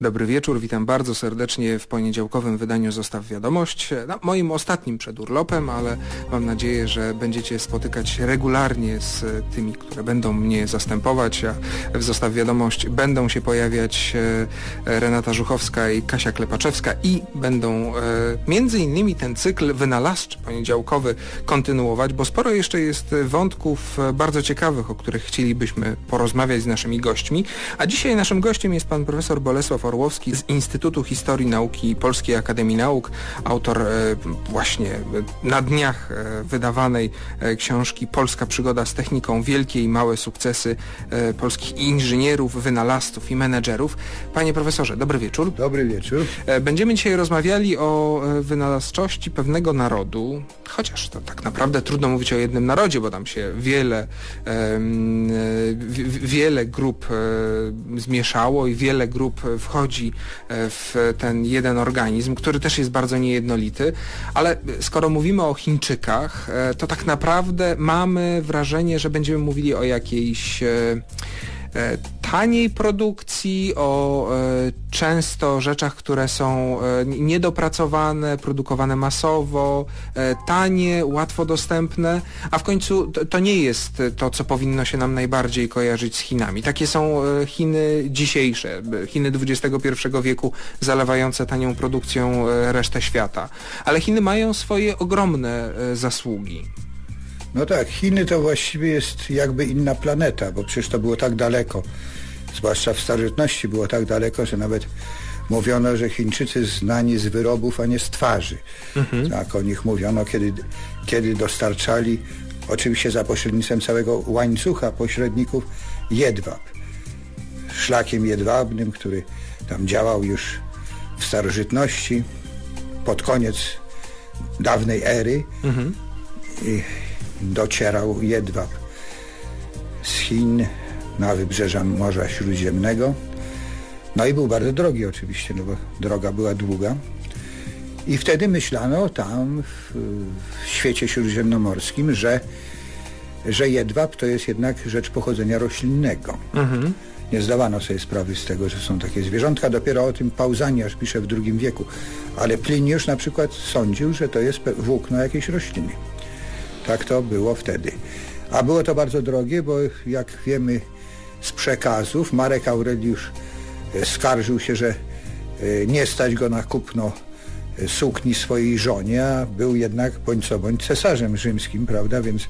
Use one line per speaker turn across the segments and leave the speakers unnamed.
Dobry wieczór, witam bardzo serdecznie w poniedziałkowym wydaniu Zostaw Wiadomość. No, moim ostatnim przed urlopem, ale mam nadzieję, że będziecie spotykać regularnie z tymi, które będą mnie zastępować, a w Zostaw Wiadomość będą się pojawiać e, Renata Żuchowska i Kasia Klepaczewska i będą e, między innymi ten cykl wynalazczy poniedziałkowy kontynuować, bo sporo jeszcze jest wątków e, bardzo ciekawych, o których chcielibyśmy porozmawiać z naszymi gośćmi, a dzisiaj naszym gościem jest pan profesor Bolesław Orłowski z Instytutu Historii Nauki Polskiej Akademii Nauk, autor e, właśnie na dniach e, wydawanej e, książki Polska przygoda z techniką, wielkie i małe sukcesy polskich inżynierów, wynalazców i menedżerów. Panie profesorze, dobry wieczór.
Dobry wieczór.
Będziemy dzisiaj rozmawiali o wynalazczości pewnego narodu, chociaż to tak naprawdę trudno mówić o jednym narodzie, bo tam się wiele, wiele grup zmieszało i wiele grup wchodzi wchodzi e, w ten jeden organizm, który też jest bardzo niejednolity, ale skoro mówimy o Chińczykach, e, to tak naprawdę mamy wrażenie, że będziemy mówili o jakiejś e, taniej produkcji, o e, często rzeczach, które są e, niedopracowane, produkowane masowo, tanie, łatwo dostępne, a w końcu to nie jest to, co powinno się nam najbardziej kojarzyć z Chinami. Takie są Chiny dzisiejsze, Chiny XXI wieku, zalewające tanią produkcją resztę świata. Ale Chiny mają swoje ogromne zasługi.
No tak, Chiny to właściwie jest jakby inna planeta, bo przecież to było tak daleko, zwłaszcza w starożytności było tak daleko, że nawet mówiono, że Chińczycy znani z wyrobów, a nie z twarzy. Mhm. Tak o nich mówiono, kiedy, kiedy dostarczali, oczywiście za pośrednictwem całego łańcucha pośredników, jedwab. Szlakiem jedwabnym, który tam działał już w starożytności, pod koniec dawnej ery. Mhm. I docierał jedwab z Chin na wybrzeża Morza Śródziemnego. No i był bardzo drogi oczywiście, no bo droga była długa. I wtedy myślano tam w, w świecie śródziemnomorskim, że, że jedwab to jest jednak rzecz pochodzenia roślinnego. Mhm. Nie zdawano sobie sprawy z tego, że są takie zwierzątka. Dopiero o tym Pauzaniasz pisze w II wieku. Ale Pliniusz na przykład sądził, że to jest włókno jakiejś rośliny. Tak to było wtedy. A było to bardzo drogie, bo jak wiemy z przekazów, Marek Aureliusz e, skarżył się, że e, nie stać go na kupno sukni swojej żonie, a był jednak bądź co bądź cesarzem rzymskim, prawda, więc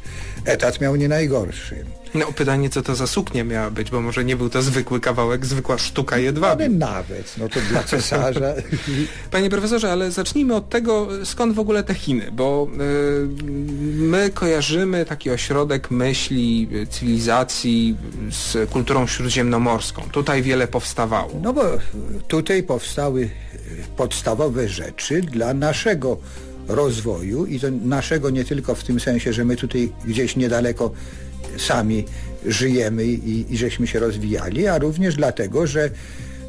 etat miał nie najgorszy.
No pytanie, co to za suknia miała być, bo może nie był to zwykły kawałek, zwykła sztuka jedwabi.
Ale nawet, no to dla cesarza.
Panie profesorze, ale zacznijmy od tego, skąd w ogóle te Chiny, bo y, my kojarzymy taki ośrodek myśli, cywilizacji z kulturą śródziemnomorską. Tutaj wiele powstawało.
No bo tutaj powstały podstawowe rzeczy dla naszego rozwoju i to naszego nie tylko w tym sensie, że my tutaj gdzieś niedaleko sami żyjemy i, i żeśmy się rozwijali, a również dlatego, że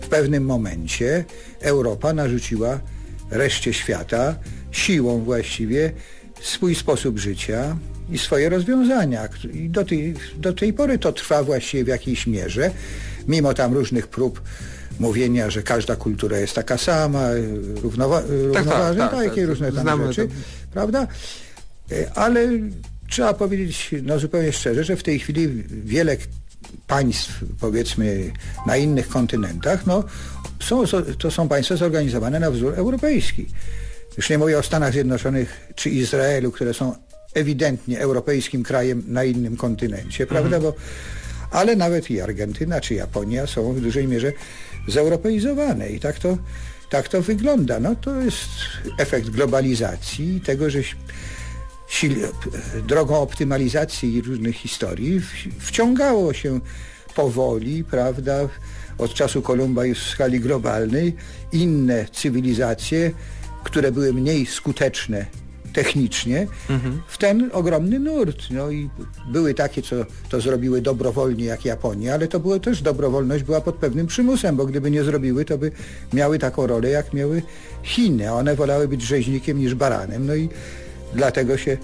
w pewnym momencie Europa narzuciła reszcie świata siłą właściwie swój sposób życia i swoje rozwiązania. I do tej, do tej pory to trwa właściwie w jakiejś mierze, mimo tam różnych prób mówienia, że każda kultura jest taka sama, równowa tak, równoważna, tak, tak, takie tak, różne tam rzeczy, to... prawda? E, ale Trzeba powiedzieć no, zupełnie szczerze, że w tej chwili wiele państw, powiedzmy, na innych kontynentach, no, są, to są państwa zorganizowane na wzór europejski. Już nie mówię o Stanach Zjednoczonych czy Izraelu, które są ewidentnie europejskim krajem na innym kontynencie, mhm. prawda? Bo, ale nawet i Argentyna czy Japonia są w dużej mierze zeuropeizowane i tak to, tak to wygląda. No, to jest efekt globalizacji i tego, że drogą optymalizacji różnych historii wciągało się powoli, prawda, od czasu Kolumba już w skali globalnej, inne cywilizacje, które były mniej skuteczne technicznie, mhm. w ten ogromny nurt. No i były takie, co to zrobiły dobrowolnie, jak Japonia, ale to było też dobrowolność była pod pewnym przymusem, bo gdyby nie zrobiły, to by miały taką rolę, jak miały Chiny, one wolały być rzeźnikiem niż baranem. No i dlatego się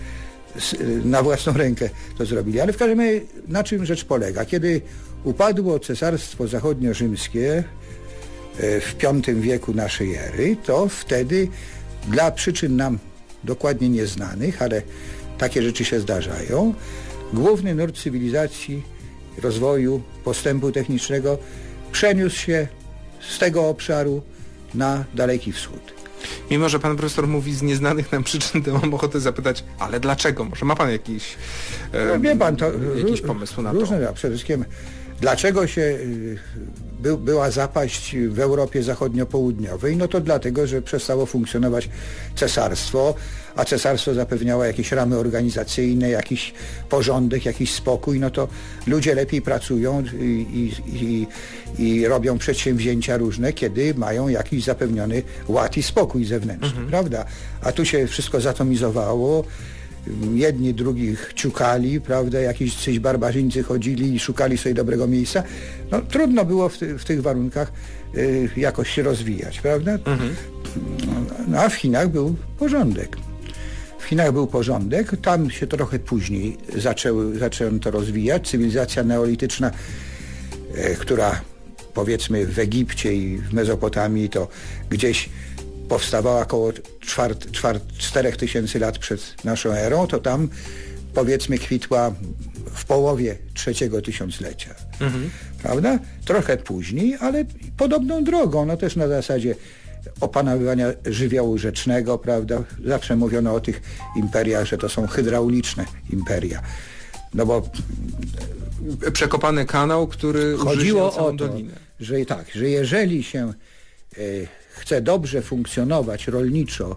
na własną rękę to zrobili. Ale w każdym razie na czym rzecz polega? Kiedy upadło Cesarstwo Zachodnio-Rzymskie e, w V wieku naszej ery, to wtedy dla przyczyn nam dokładnie nieznanych, ale takie rzeczy się zdarzają, główny nurt cywilizacji, rozwoju, postępu technicznego przeniósł się z tego obszaru na Daleki Wschód.
Mimo, że pan profesor mówi z nieznanych nam przyczyn, to mam ochotę zapytać, ale dlaczego? Może ma pan jakiś,
e, no, pan, to,
jakiś pomysł na
różne, to? Przede wszystkim Dlaczego się y, by, była zapaść w Europie Zachodnio-Południowej? No to dlatego, że przestało funkcjonować cesarstwo, a cesarstwo zapewniało jakieś ramy organizacyjne, jakiś porządek, jakiś spokój, no to ludzie lepiej pracują i, i, i robią przedsięwzięcia różne, kiedy mają jakiś zapewniony ład i spokój zewnętrzny, mhm. prawda? A tu się wszystko zatomizowało, jedni drugich ciukali, prawda, jakiś coś barbarzyńcy chodzili i szukali sobie dobrego miejsca. No, trudno było w, ty, w tych warunkach y, jakoś się rozwijać, prawda? Mhm. No, a w Chinach był porządek. W Chinach był porządek, tam się trochę później zaczęły, zaczęto rozwijać. Cywilizacja neolityczna, y, która powiedzmy w Egipcie i w Mezopotamii to gdzieś powstawała około 4 tysięcy lat przed naszą erą, to tam powiedzmy kwitła w połowie trzeciego tysiąclecia. Mhm. Prawda? Trochę później, ale podobną drogą, no też na zasadzie opanowywania żywiołu rzecznego, prawda? Zawsze mówiono o tych imperiach, że to są hydrauliczne imperia. No bo
przekopany kanał, który
chodziło o to, dolinę. że tak, że jeżeli się y, chce dobrze funkcjonować rolniczo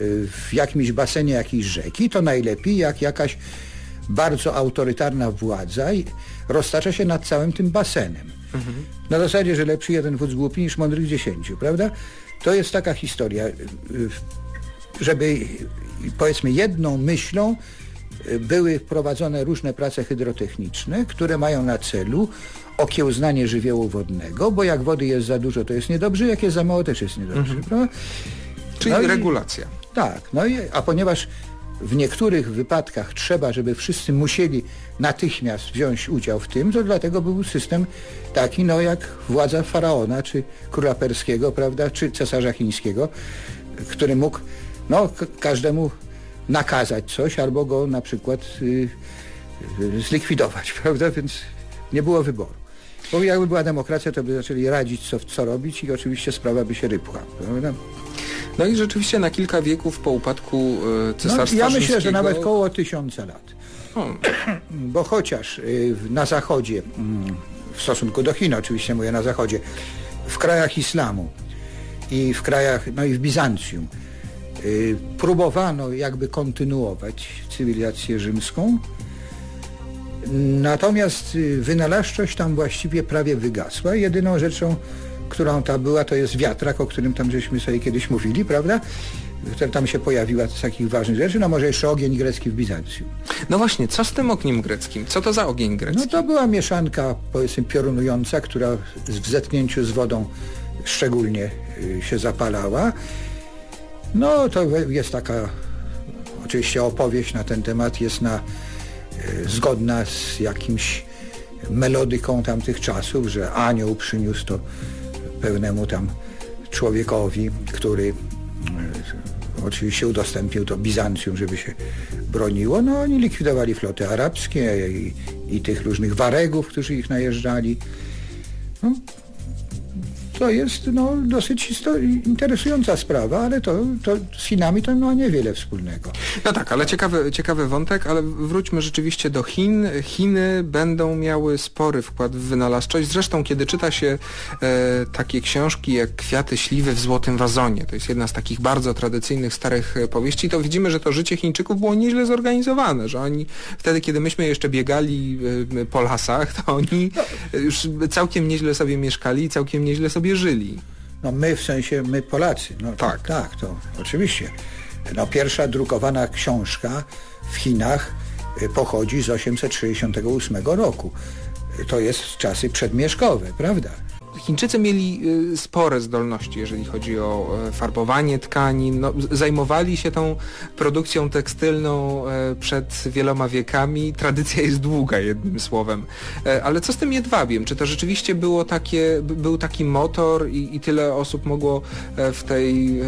y, w jakimś basenie jakiejś rzeki, to najlepiej jak jakaś bardzo autorytarna władza roztacza się nad całym tym basenem. Mhm. Na zasadzie, że lepszy jeden wódz głupi niż mądrych dziesięciu, prawda? To jest taka historia, y, żeby powiedzmy jedną myślą y, były prowadzone różne prace hydrotechniczne, które mają na celu okiełznanie żywiołu wodnego, bo jak wody jest za dużo, to jest niedobrze, jak jest za mało, też jest niedobrze. Mhm.
Czyli no regulacja.
I, tak, no i, a ponieważ w niektórych wypadkach trzeba, żeby wszyscy musieli natychmiast wziąć udział w tym, to dlatego był system taki, no jak władza faraona, czy króla perskiego, prawda, czy cesarza chińskiego, który mógł no, każdemu nakazać coś albo go na przykład y, y, zlikwidować, prawda, więc nie było wyboru. Bo jakby była demokracja, to by zaczęli radzić, co, co robić i oczywiście sprawa by się rypła. Prawda?
No i rzeczywiście na kilka wieków po upadku e, cesarstwa
no, Ja myślę, że nawet koło tysiąca lat. Hmm. Bo chociaż y, na zachodzie, mm, w stosunku do Chin oczywiście mówię na zachodzie, w krajach islamu i w krajach, no i w Bizancjum y, próbowano jakby kontynuować cywilizację rzymską, Natomiast y, wynalazczość tam właściwie prawie wygasła. Jedyną rzeczą, którą ta była, to jest wiatrak, o którym tam żeśmy sobie kiedyś mówili, prawda? która tam się pojawiła z takich ważnych rzeczy, no może jeszcze ogień grecki w Bizancjum.
No właśnie, co z tym ogniem greckim? Co to za ogień grecki?
No to była mieszanka, powiedzmy, piorunująca, która w zetknięciu z wodą szczególnie y, się zapalała. No to jest taka, oczywiście opowieść na ten temat jest na zgodna z jakimś melodyką tamtych czasów, że anioł przyniósł to pewnemu tam człowiekowi, który e, oczywiście udostępnił to Bizancjum, żeby się broniło. No oni likwidowali floty arabskie i, i tych różnych waregów, którzy ich najeżdżali. No, to jest no, dosyć interesująca sprawa, ale to, to z Chinami to ma niewiele wspólnego.
No tak, ale ciekawy, ciekawy wątek, ale wróćmy rzeczywiście do Chin. Chiny będą miały spory wkład w wynalazczość. Zresztą, kiedy czyta się e, takie książki jak Kwiaty śliwy w złotym wazonie, to jest jedna z takich bardzo tradycyjnych, starych e, powieści, to widzimy, że to życie Chińczyków było nieźle zorganizowane, że oni wtedy, kiedy myśmy jeszcze biegali e, po lasach, to oni już całkiem nieźle sobie mieszkali całkiem nieźle sobie sobie żyli.
No my w sensie, my Polacy. No, tak. Tak, to oczywiście. No, pierwsza drukowana książka w Chinach y, pochodzi z 868 roku. To jest czasy przedmieszkowe, prawda?
Chińczycy mieli y, spore zdolności, jeżeli chodzi o e, farbowanie tkanin. No, zajmowali się tą produkcją tekstylną e, przed wieloma wiekami. Tradycja jest długa, jednym słowem. E, ale co z tym jedwabiem? Czy to rzeczywiście było takie, był taki motor i, i tyle osób mogło w, tej,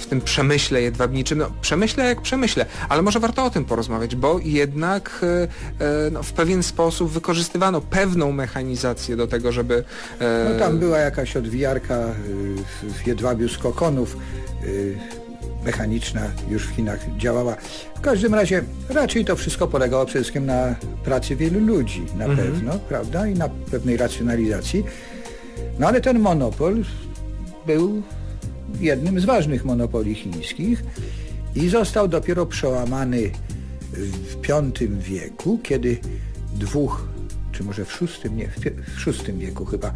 w tym przemyśle jedwabniczym? No, przemyśle jak przemyśle, ale może warto o tym porozmawiać, bo jednak no, w pewien sposób wykorzystywano pewną mechanizację do tego, żeby...
No tam była jakaś odwijarka w jedwabiu z kokonów mechaniczna już w Chinach działała. W każdym razie raczej to wszystko polegało przede wszystkim na pracy wielu ludzi na mhm. pewno, prawda, i na pewnej racjonalizacji. No ale ten monopol był jednym z ważnych monopoli chińskich i został dopiero przełamany w V wieku, kiedy dwóch czy może w szóstym, nie, w szóstym wieku chyba.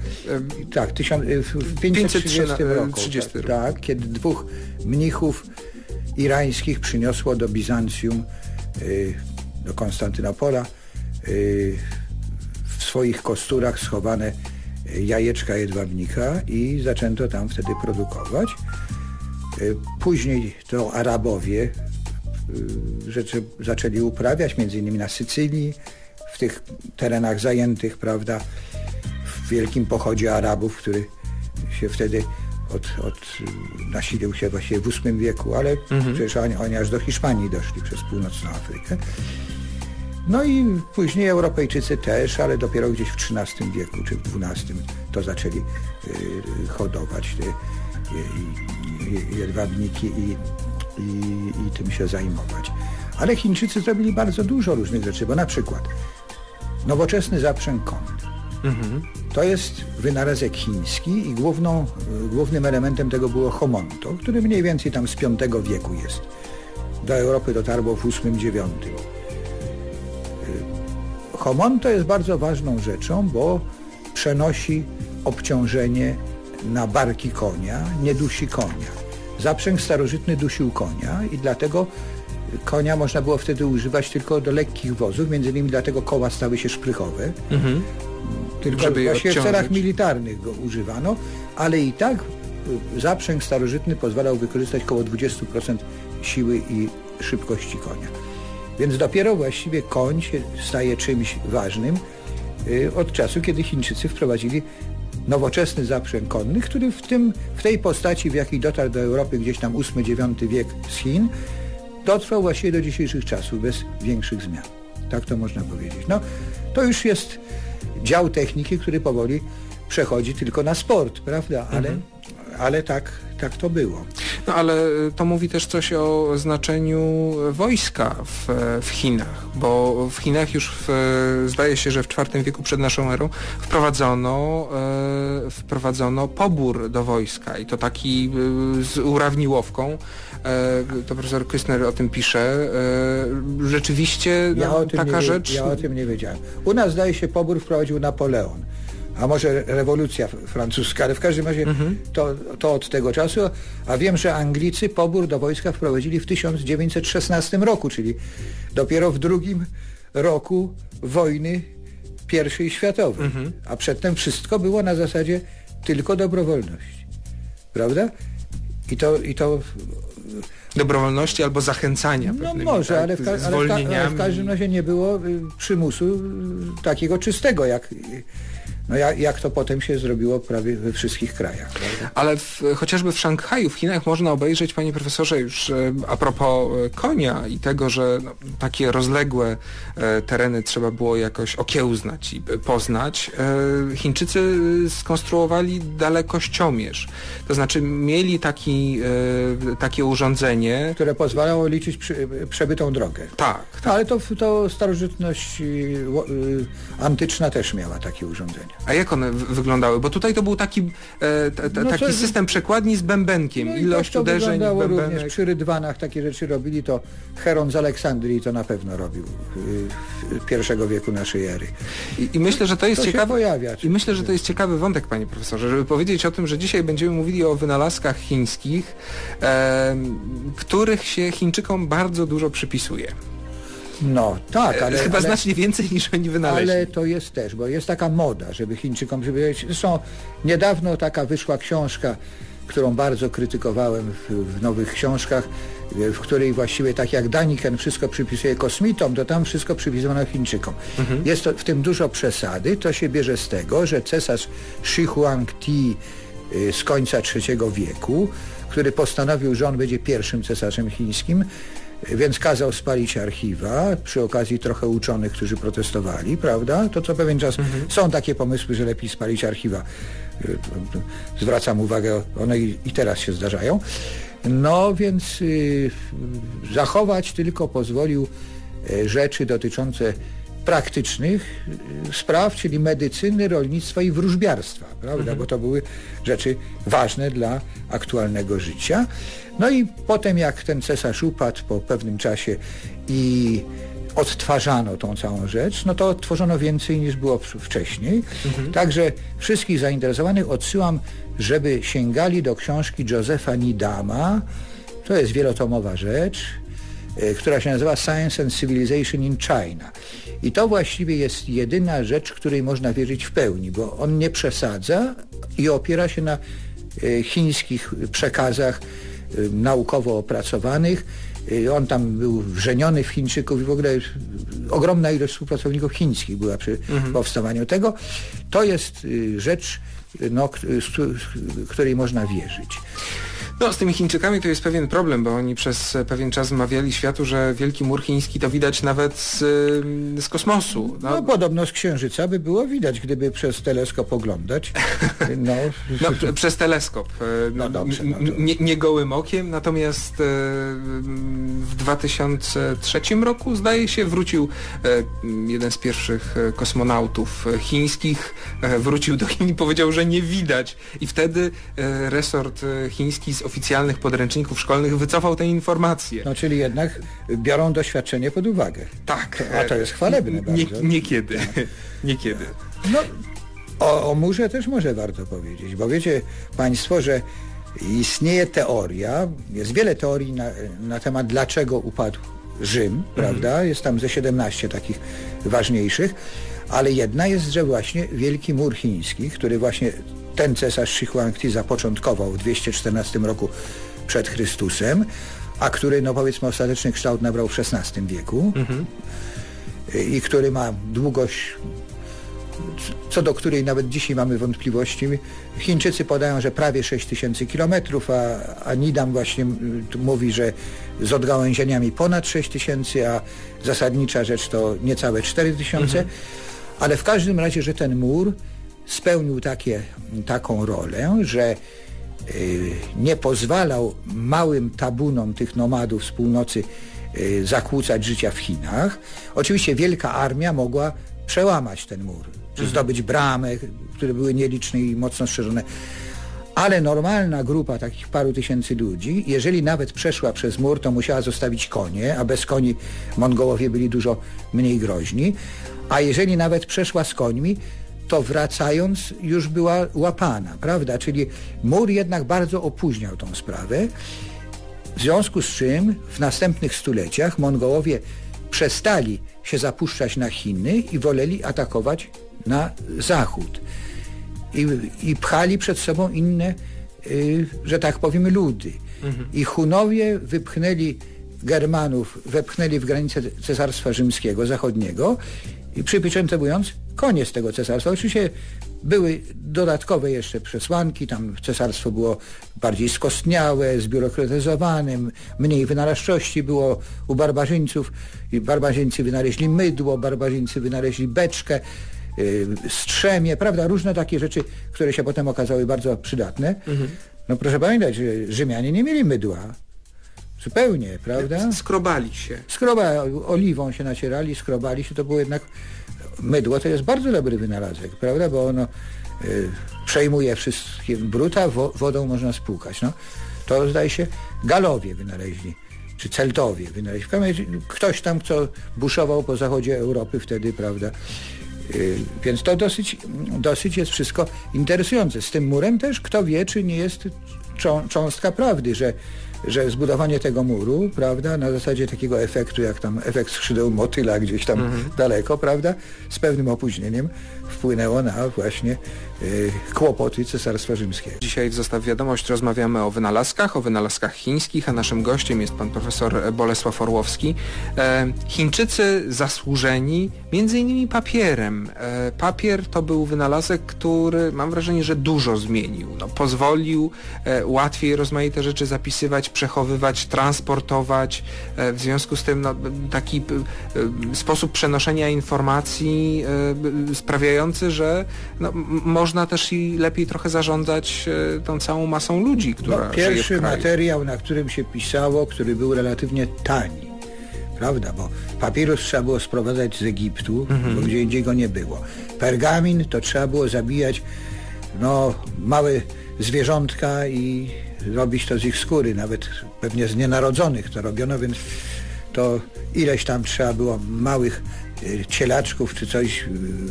Tak, tysiąc, w 530 roku. 30 tak, tak, kiedy dwóch mnichów irańskich przyniosło do Bizancjum, y, do Konstantynopola y, w swoich kosturach schowane jajeczka jedwabnika i zaczęto tam wtedy produkować. Y, później to Arabowie rzeczy zaczęli uprawiać, między innymi na Sycylii, w tych terenach zajętych, prawda, w wielkim pochodzie Arabów, który się wtedy od, od, nasilił się właśnie w VIII wieku, ale mhm. przecież oni, oni aż do Hiszpanii doszli przez północną Afrykę. No i później Europejczycy też, ale dopiero gdzieś w XIII wieku czy w XII to zaczęli y, hodować te y, y, jedwabniki i, i, i tym się zajmować. Ale Chińczycy zrobili bardzo dużo różnych rzeczy, bo na przykład nowoczesny zaprzęg konny. Mhm. To jest wynalazek chiński i główną, głównym elementem tego było homonto, który mniej więcej tam z V wieku jest. Do Europy dotarło w VIII-IX. Homonto jest bardzo ważną rzeczą, bo przenosi obciążenie na barki konia, nie dusi konia. Zaprzęg starożytny dusił konia i dlatego konia można było wtedy używać tylko do lekkich wozów, między innymi dlatego koła stały się szprychowe. Mhm. Tylko Żeby właśnie w celach militarnych go używano, ale i tak y, zaprzęg starożytny pozwalał wykorzystać około 20% siły i szybkości konia. Więc dopiero właściwie koń się staje czymś ważnym y, od czasu, kiedy Chińczycy wprowadzili nowoczesny zaprzęg konny, który w, tym, w tej postaci, w jakiej dotarł do Europy gdzieś tam VIII-IX wiek z Chin, dotrwał właściwie do dzisiejszych czasów bez większych zmian. Tak to można powiedzieć. No, to już jest dział techniki, który powoli przechodzi tylko na sport, prawda? Ale, mhm. ale tak, tak to było.
No ale to mówi też coś o znaczeniu wojska w, w Chinach, bo w Chinach już w, zdaje się, że w IV wieku przed naszą erą wprowadzono, e, wprowadzono pobór do wojska i to taki e, z urawniłowką. E, to profesor Kystner o tym pisze. E, rzeczywiście ja no, taka
nie,
rzecz...
Ja o tym nie wiedziałem. U nas zdaje się pobór wprowadził Napoleon a może rewolucja francuska, ale w każdym razie mhm. to, to od tego czasu, a wiem, że Anglicy pobór do wojska wprowadzili w 1916 roku, czyli dopiero w drugim roku wojny pierwszej światowej, mhm. a przedtem wszystko było na zasadzie tylko dobrowolności, prawda? I to, i to
dobrowolności albo zachęcania
No może, tak, ale, w, ale, w, każdym razie nie było y, przymusu y, takiego czystego, jak no jak, jak to potem się zrobiło prawie we wszystkich krajach. Prawda?
Ale w, chociażby w Szanghaju, w Chinach można obejrzeć, panie profesorze, już e, a propos e, konia i tego, że no, takie rozległe e, tereny trzeba było jakoś okiełznać i poznać, e, Chińczycy skonstruowali dalekościomierz. To znaczy mieli taki, e, takie urządzenie...
Które pozwalało liczyć przy, przebytą drogę.
Tak. tak.
Ale to, to starożytność antyczna też miała takie urządzenia.
A jak one wyglądały? Bo tutaj to był taki, e, t, t, no taki system przekładni z bębenkiem. No Ilość
tak
uderzeń
wyglądało również przy rydwanach takie rzeczy robili, to Heron z Aleksandrii to na pewno robił w pierwszego wieku naszej ery.
I, i myślę, że to jest
to
ciekawe.
Pojawia,
I myślę, że to jest ciekawy wątek, panie profesorze, żeby powiedzieć o tym, że dzisiaj będziemy mówili o wynalazkach chińskich, e, których się Chińczykom bardzo dużo przypisuje.
No tak, ale...
Chyba
ale,
znacznie więcej niż oni wynaleźli.
Ale to jest też, bo jest taka moda, żeby Chińczykom przybyć. Zresztą niedawno taka wyszła książka, którą bardzo krytykowałem w, w nowych książkach, w której właściwie tak jak Daniken wszystko przypisuje kosmitom, to tam wszystko przypisano Chińczykom. Mhm. Jest to, w tym dużo przesady. To się bierze z tego, że cesarz Shi Huangti y, z końca III wieku, który postanowił, że on będzie pierwszym cesarzem chińskim, więc kazał spalić archiwa, przy okazji trochę uczonych, którzy protestowali, prawda? To co pewien czas mhm. są takie pomysły, że lepiej spalić archiwa. Y, zwracam uwagę, one i, teraz się zdarzają. No więc y, zachować tylko pozwolił y, rzeczy dotyczące praktycznych y, spraw, czyli medycyny, rolnictwa i wróżbiarstwa, prawda? Mhm. Bo to były rzeczy ważne dla aktualnego życia. No i potem jak ten cesarz upadł po pewnym czasie i odtwarzano tą całą rzecz, no to odtworzono więcej niż było wcześniej. Mhm. Także wszystkich zainteresowanych odsyłam, żeby sięgali do książki Josefa Nidama. To jest wielotomowa rzecz, która się nazywa Science and Civilization in China. I to właściwie jest jedyna rzecz, której można wierzyć w pełni, bo on nie przesadza i opiera się na e, chińskich przekazach e, naukowo opracowanych. E, on tam był wrzeniony w Chińczyków i w ogóle ogromna ilość współpracowników chińskich była przy mhm. powstawaniu tego. To jest rzecz, no, której można wierzyć.
No, z tymi Chińczykami to jest pewien problem, bo oni przez pewien czas mawiali światu, że Wielki Mur Chiński to widać nawet z, z kosmosu.
No. no. podobno z Księżyca by było widać, gdyby przez teleskop oglądać.
No, no przez teleskop. E, no, no dobrze. No, nie, nie, gołym okiem, natomiast e, w 2003 roku zdaje się wrócił e, jeden z pierwszych kosmonautów chińskich, wrócił do Chin i powiedział, że nie widać. I wtedy resort chiński z oficjalnych podręczników szkolnych wycofał te informacje.
No czyli jednak biorą doświadczenie pod uwagę.
Tak.
A to jest chwalebne
nie, bardzo. Niekiedy. Tak. niekiedy.
No, o, o murze też może warto powiedzieć, bo wiecie Państwo, że istnieje teoria, jest wiele teorii na, na temat dlaczego upadł Rzym, mhm. prawda? Jest tam ze 17 takich ważniejszych, ale jedna jest, że właśnie Wielki Mur Chiński, który właśnie ten cesarz Shi Huangti zapoczątkował w 214 roku przed Chrystusem, a który, no powiedzmy, ostateczny kształt nabrał w XVI wieku mhm. i który ma długość co do której nawet dzisiaj mamy wątpliwości. Chińczycy podają, że prawie 6 tysięcy kilometrów, a, a Nidam właśnie mówi, że z odgałęzieniami ponad 6 tysięcy, a zasadnicza rzecz to niecałe 4 tysiące. Mhm. Ale w każdym razie, że ten mur spełnił takie, taką rolę, że y, nie pozwalał małym tabunom tych nomadów z północy y, zakłócać życia w Chinach. Oczywiście wielka armia mogła przełamać ten mur, czy mhm. zdobyć bramy, które były nieliczne i mocno strzeżone. Ale normalna grupa takich paru tysięcy ludzi, jeżeli nawet przeszła przez mur, to musiała zostawić konie, a bez koni Mongołowie byli dużo mniej groźni. A jeżeli nawet przeszła z końmi, to wracając już była łapana, prawda? Czyli mur jednak bardzo opóźniał tą sprawę, w związku z czym w następnych stuleciach Mongołowie przestali się zapuszczać na Chiny i woleli atakować na zachód. I, i pchali przed sobą inne, y, że tak powiem, ludy. Mhm. I Hunowie wypchnęli Germanów, wepchnęli w granicę Cesarstwa Rzymskiego, zachodniego i przypieczęte mówiąc, koniec tego cesarstwa. Oczywiście były dodatkowe jeszcze przesłanki, tam cesarstwo było bardziej skostniałe, zbiurokratyzowane, mniej wynalazczości było u barbarzyńców. I barbarzyńcy wynaleźli mydło, barbarzyńcy wynaleźli beczkę, yy, strzemie, prawda, różne takie rzeczy, które się potem okazały bardzo przydatne. Mhm. No proszę pamiętać, że Rzymianie nie mieli mydła. Zupełnie, prawda?
Skrobali się.
Skroba, oliwą się nacierali, skrobali się, to było jednak mydło to jest bardzo dobry wynalazek, prawda, bo ono y, przejmuje wszystkie bruta, wo, wodą można spłukać. No. To zdaje się Galowie wynaleźli, czy Celtowie wynaleźli. Ktoś tam, kto buszował po zachodzie Europy wtedy, prawda. Y, więc to dosyć, dosyć jest wszystko interesujące. Z tym murem też kto wie, czy nie jest cząstka prawdy, że że zbudowanie tego muru, prawda, na zasadzie takiego efektu, jak tam efekt skrzydeł motyla gdzieś tam mhm. daleko, prawda, z pewnym opóźnieniem wpłynęło na właśnie kłopoty Cesarstwa Rzymskiego.
Dzisiaj w Zostaw Wiadomość rozmawiamy o wynalazkach, o wynalazkach chińskich, a naszym gościem jest pan profesor Bolesław Orłowski. E, Chińczycy zasłużeni między innymi papierem. E, papier to był wynalazek, który mam wrażenie, że dużo zmienił. No, pozwolił e, łatwiej rozmaite rzeczy zapisywać, przechowywać, transportować. E, w związku z tym no, taki e, sposób przenoszenia informacji e, sprawiający, że no, można też i lepiej trochę zarządzać tą całą masą ludzi, która no,
Pierwszy materiał, na którym się pisało, który był relatywnie tani prawda? Bo papirus trzeba było sprowadzać z Egiptu, mhm. bo gdzie indziej go nie było. Pergamin to trzeba było zabijać no, małe zwierzątka i robić to z ich skóry, nawet pewnie z nienarodzonych to robiono, więc to ileś tam trzeba było małych cielaczków czy coś y,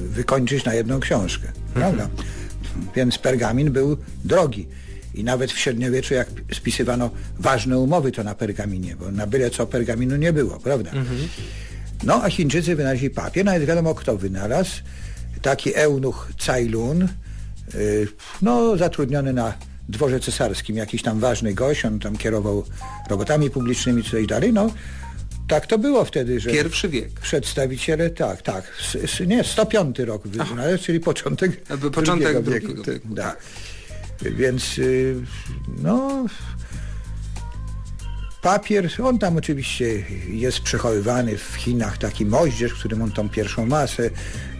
wykończyć na jedną książkę, prawda? Mhm. Więc pergamin był drogi. I nawet w średniowieczu, jak spisywano ważne umowy, to na pergaminie, bo na byle co pergaminu nie było, prawda? Mhm. No, a Chińczycy wynaleźli papier, nawet wiadomo kto wynalazł. Taki eunuch Cailun, yy, no, zatrudniony na dworze cesarskim, jakiś tam ważny gość, on tam kierował robotami publicznymi, czy coś dalej, no, tak to było wtedy, że...
Pierwszy wiek.
Przedstawiciele, tak, tak. S, nie, 105 rok, wynalazł, czyli początek,
początek drugiego, drugiego wieku. wieku
tak. tak. Więc y, no papier, on tam oczywiście jest przechowywany w Chinach, taki moździerz, którym on tą pierwszą masę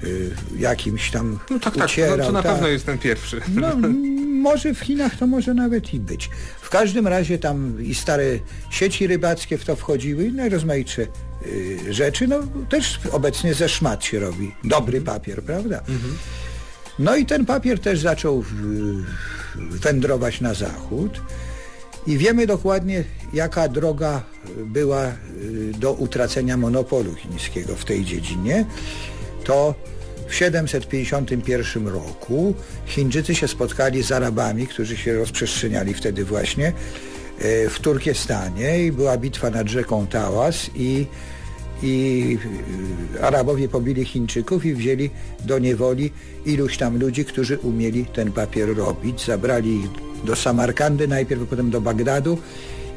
y, jakimś tam
no tak, ucierał. Tak, no, to na tak. pewno jest ten pierwszy.
No, może w Chinach to może nawet i być. W każdym razie tam i stare sieci rybackie w to wchodziły i najrozmaitsze y, rzeczy. No też obecnie ze szmat się robi. Dobry papier, prawda? Mhm. No i ten papier też zaczął wędrować na zachód i wiemy dokładnie, jaka droga była y, do utracenia monopolu chińskiego w tej dziedzinie. To w 751 roku Chińczycy się spotkali z Arabami, którzy się rozprzestrzeniali wtedy właśnie y, w Turkestanie i była bitwa nad rzeką Tałas i i y, Arabowie pobili Chińczyków i wzięli do niewoli iluś tam ludzi, którzy umieli ten papier robić. Zabrali ich do Samarkandy najpierw, potem do Bagdadu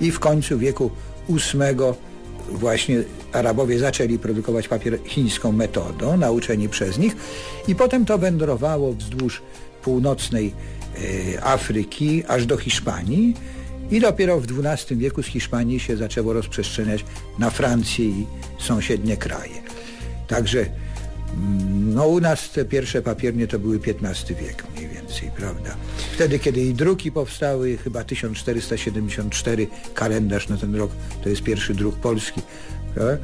i w końcu wieku VIII właśnie Arabowie zaczęli produkować papier chińską metodą, nauczeni przez nich i potem to wędrowało wzdłuż północnej e, Afryki aż do Hiszpanii i dopiero w XII wieku z Hiszpanii się zaczęło rozprzestrzeniać na Francję i sąsiednie kraje. Także no u nas te pierwsze papiernie to były XV wiek mniej więcej, prawda? Wtedy, kiedy i druki powstały, chyba 1474 kalendarz na ten rok, to jest pierwszy druk polski, prawda?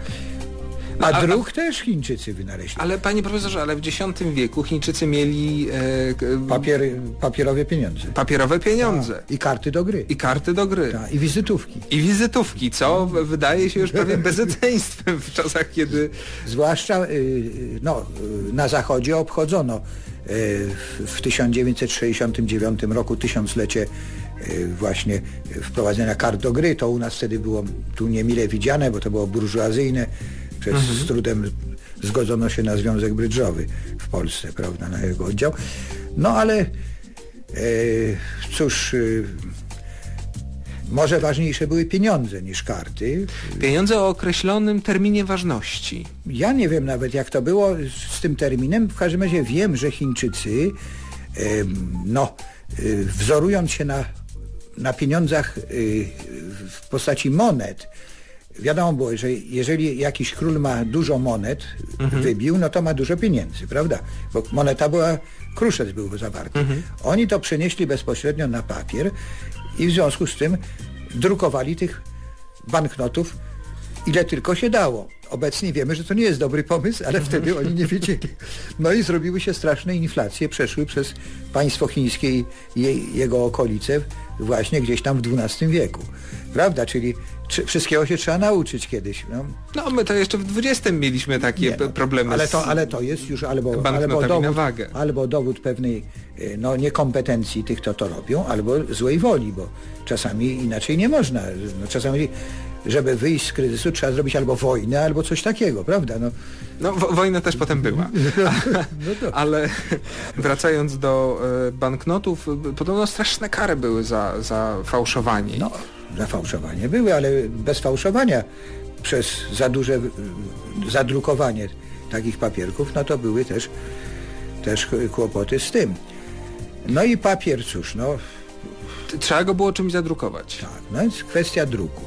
A, a druk też Chińczycy wynaleźli.
Ale panie profesorze, ale w X wieku Chińczycy mieli...
E, Papier, papierowe pieniądze.
Papierowe pieniądze.
A, I karty do gry.
I karty do gry.
Ta, I wizytówki.
I wizytówki, co wydaje się już prawie bezeceństwem w czasach, kiedy...
Zwłaszcza y, no, na zachodzie obchodzono w 1969 roku tysiąclecie właśnie wprowadzenia kart do gry. To u nas wtedy było tu niemile widziane, bo to było burżuazyjne przez mhm. z trudem zgodzono się na związek brydżowy w Polsce, prawda, na jego oddział. No ale e, cóż, e, może ważniejsze były pieniądze niż karty.
Pieniądze o określonym terminie ważności.
Ja nie wiem nawet jak to było z tym terminem. W każdym razie wiem, że Chińczycy e, no, e, wzorując się na, na pieniądzach e, w postaci monet, wiadomo było, że jeżeli jakiś król ma dużo monet, mhm. wybił, no to ma dużo pieniędzy, prawda? Bo moneta była, kruszec był zawarty. Mhm. Oni to przenieśli bezpośrednio na papier i w związku z tym drukowali tych banknotów ile tylko się dało. Obecnie wiemy, że to nie jest dobry pomysł, ale wtedy oni nie wiedzieli. No i zrobiły się straszne inflacje, przeszły przez państwo chińskie i je, jego okolice właśnie gdzieś tam w XII wieku. Prawda? Czyli czy, wszystkiego się trzeba nauczyć kiedyś. No,
No my to jeszcze w XX mieliśmy takie
Nie, no,
problemy
ale to, ale to jest już albo, albo, dowód,
wagę.
albo dowód pewnej y, no, niekompetencji tych, kto to robią, albo złej woli, bo czasami inaczej nie można. No, czasami, żeby wyjść z kryzysu, trzeba zrobić albo wojnę, albo coś takiego, prawda? No,
No wo- wojna też potem była.
no to,
Ale wracając do e, banknotów, e, podobno straszne kary były za, za fałszowanie.
no, za fałszowanie były, ale bez fałszowania przez za duże zadrukowanie takich papierków, no to były też, też kłopoty z tym. No i papier, cóż, no
Trzeba go było czymś zadrukować.
Tak, no więc kwestia druku.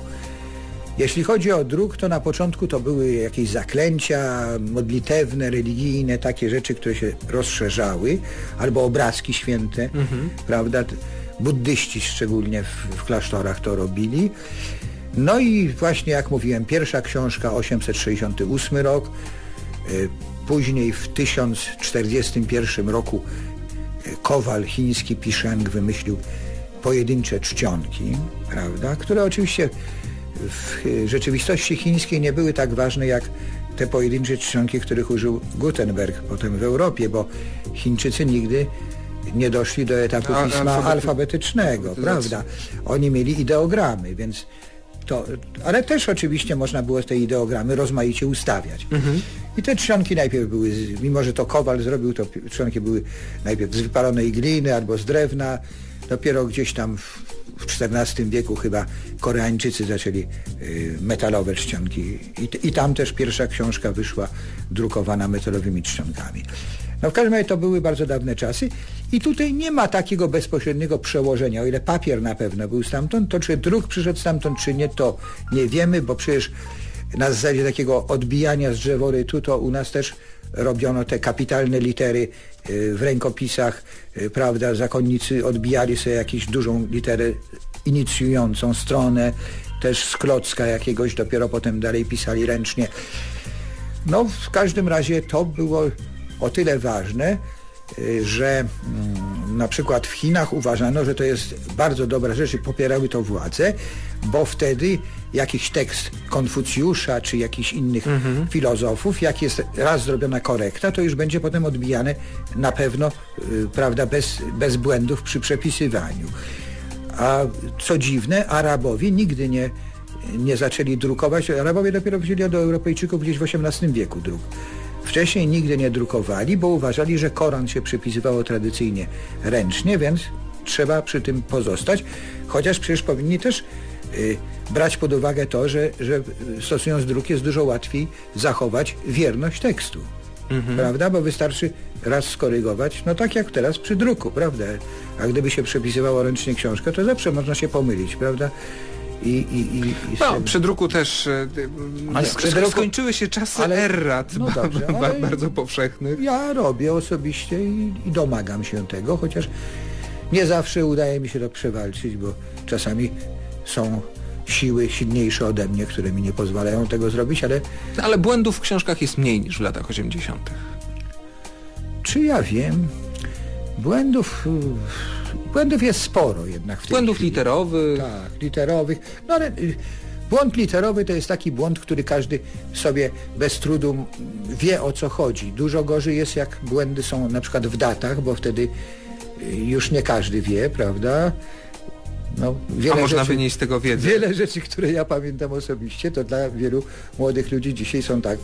Jeśli chodzi o druk, to na początku to były jakieś zaklęcia modlitewne, religijne, takie rzeczy, które się rozszerzały, albo obrazki święte, prawda? Buddyści szczególnie w, w klasztorach to robili. No i właśnie jak mówiłem, pierwsza książka 868 rok, y, później w 1041 roku y, Kowal chiński Piszeng wymyślił pojedyncze czcionki, prawda, które oczywiście w y, rzeczywistości chińskiej nie były tak ważne jak te pojedyncze czcionki, których użył Gutenberg potem w Europie, bo Chińczycy nigdy nie doszli do etapu pisma
alfabety-
alfabetycznego, prawda? Oni mieli ideogramy, więc to, ale też oczywiście można było te ideogramy rozmaicie ustawiać. I te trzonki najpierw były, mimo że to Kowal zrobił, to trzonki były najpierw z wypalonej gliny albo z drewna. Dopiero gdzieś tam w, w XIV wieku chyba Koreańczycy zaczęli y, metalowe czcionki. I, I tam też pierwsza książka wyszła drukowana metalowymi czcionkami. No w każdym razie to były bardzo dawne czasy i tutaj nie ma takiego bezpośredniego przełożenia. O ile papier na pewno był stamtąd, to czy druk przyszedł stamtąd, czy nie, to nie wiemy, bo przecież na zasadzie takiego odbijania z drzeworytu to u nas też robiono te kapitalne litery y, w rękopisach, y, prawda, zakonnicy odbijali sobie jakąś dużą literę inicjującą stronę, też z klocka jakiegoś, dopiero potem dalej pisali ręcznie. No w każdym razie to było o tyle ważne, y, że mm, na przykład w Chinach uważano, że to jest bardzo dobra rzecz i popierały to władze, bo wtedy jakiś tekst Konfucjusza czy jakichś innych filozofów, jak jest raz zrobiona korekta, to już będzie potem odbijane na pewno, y, prawda, bez, bez błędów przy przepisywaniu. A co dziwne, Arabowie nigdy nie, nie zaczęli drukować. Arabowie dopiero wzięli do Europejczyków gdzieś w XVIII wieku druk. Wcześniej nigdy nie drukowali, bo uważali, że Koran się przypisywało tradycyjnie ręcznie, więc trzeba przy tym pozostać. Chociaż przecież powinni też y, brać pod uwagę to, że, że y, stosując druk jest dużo łatwiej zachować wierność tekstu. Prawda? Bo wystarczy raz skorygować, no tak jak teraz przy druku, prawda? A gdyby się przepisywało ręcznie książkę, to zawsze można się pomylić, prawda? I, i, i,
No,
sobie-
przy druku też e,
Ale
sk-
przy
sk-
druku-
skończyły się czasy
ale-
errat,
no dobrze, ale-
bardzo powszechnych.
Ja robię osobiście i, i domagam się tego, chociaż nie zawsze udaje mi się to przewalczyć, bo czasami są siły silniejsze ode mnie, które mi nie pozwalają tego zrobić, ale
No, Ale błędów w książkach jest mniej niż w latach 80.
czy ja wiem, błędów, błędów jest sporo jednak w tej
Błędów
chwili.
literowych.
Tak, literowych. No ale y, błąd literowy to jest taki błąd, który każdy sobie bez trudu wie o co chodzi. Dużo gorzej jest jak błędy są na przykład w datach, bo wtedy y, już nie każdy wie, prawda? No,
A
wiele
można
rzeczy,
wynieść z tego wiedzę.
Wiele rzeczy, które ja pamiętam osobiście, to dla wielu młodych ludzi dzisiaj są tak,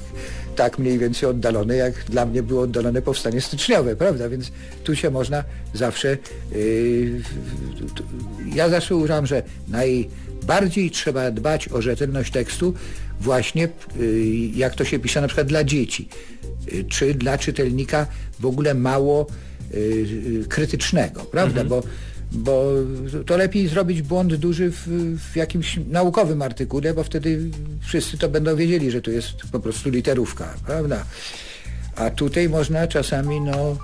tak mniej więcej oddalone, jak dla mnie było oddalone powstanie styczniowe, prawda? Więc tu się można zawsze... Yy, t- ja zawsze uważam, że najbardziej trzeba dbać o rzetelność tekstu właśnie yy, jak to się pisze na przykład dla dzieci, yy, czy dla czytelnika w ogóle mało yy, yy, krytycznego, prawda? Bo bo to lepiej zrobić błąd duży w, w jakimś naukowym artykule, bo wtedy wszyscy to będą wiedzieli, że to jest po prostu literówka, prawda? A tutaj można czasami, no...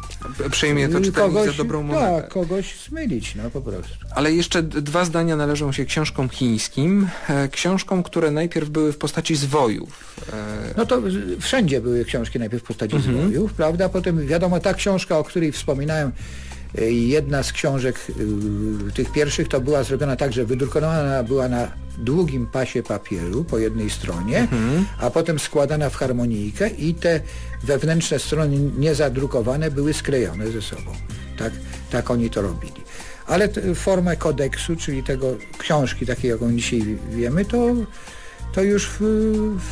Przyjmie to czytelnik za dobrą monetę.
Tak, kogoś zmylić, no po prostu.
Ale jeszcze dwa zdania należą się książkom chińskim. E, książkom, które najpierw były w postaci zwojów. E,
No to wszędzie były książki najpierw w postaci
Mhm.
zwojów, prawda? Potem wiadomo, ta książka, o której wspominałem, Jedna z książek y, tych pierwszych to była zrobiona tak, że wydrukowana była na długim pasie papieru po jednej stronie, a potem składana w harmonijkę i te wewnętrzne strony niezadrukowane były sklejone ze sobą. Tak, tak oni to robili. Ale formę kodeksu, czyli tego książki takiej, jaką dzisiaj wiemy, to, to już w,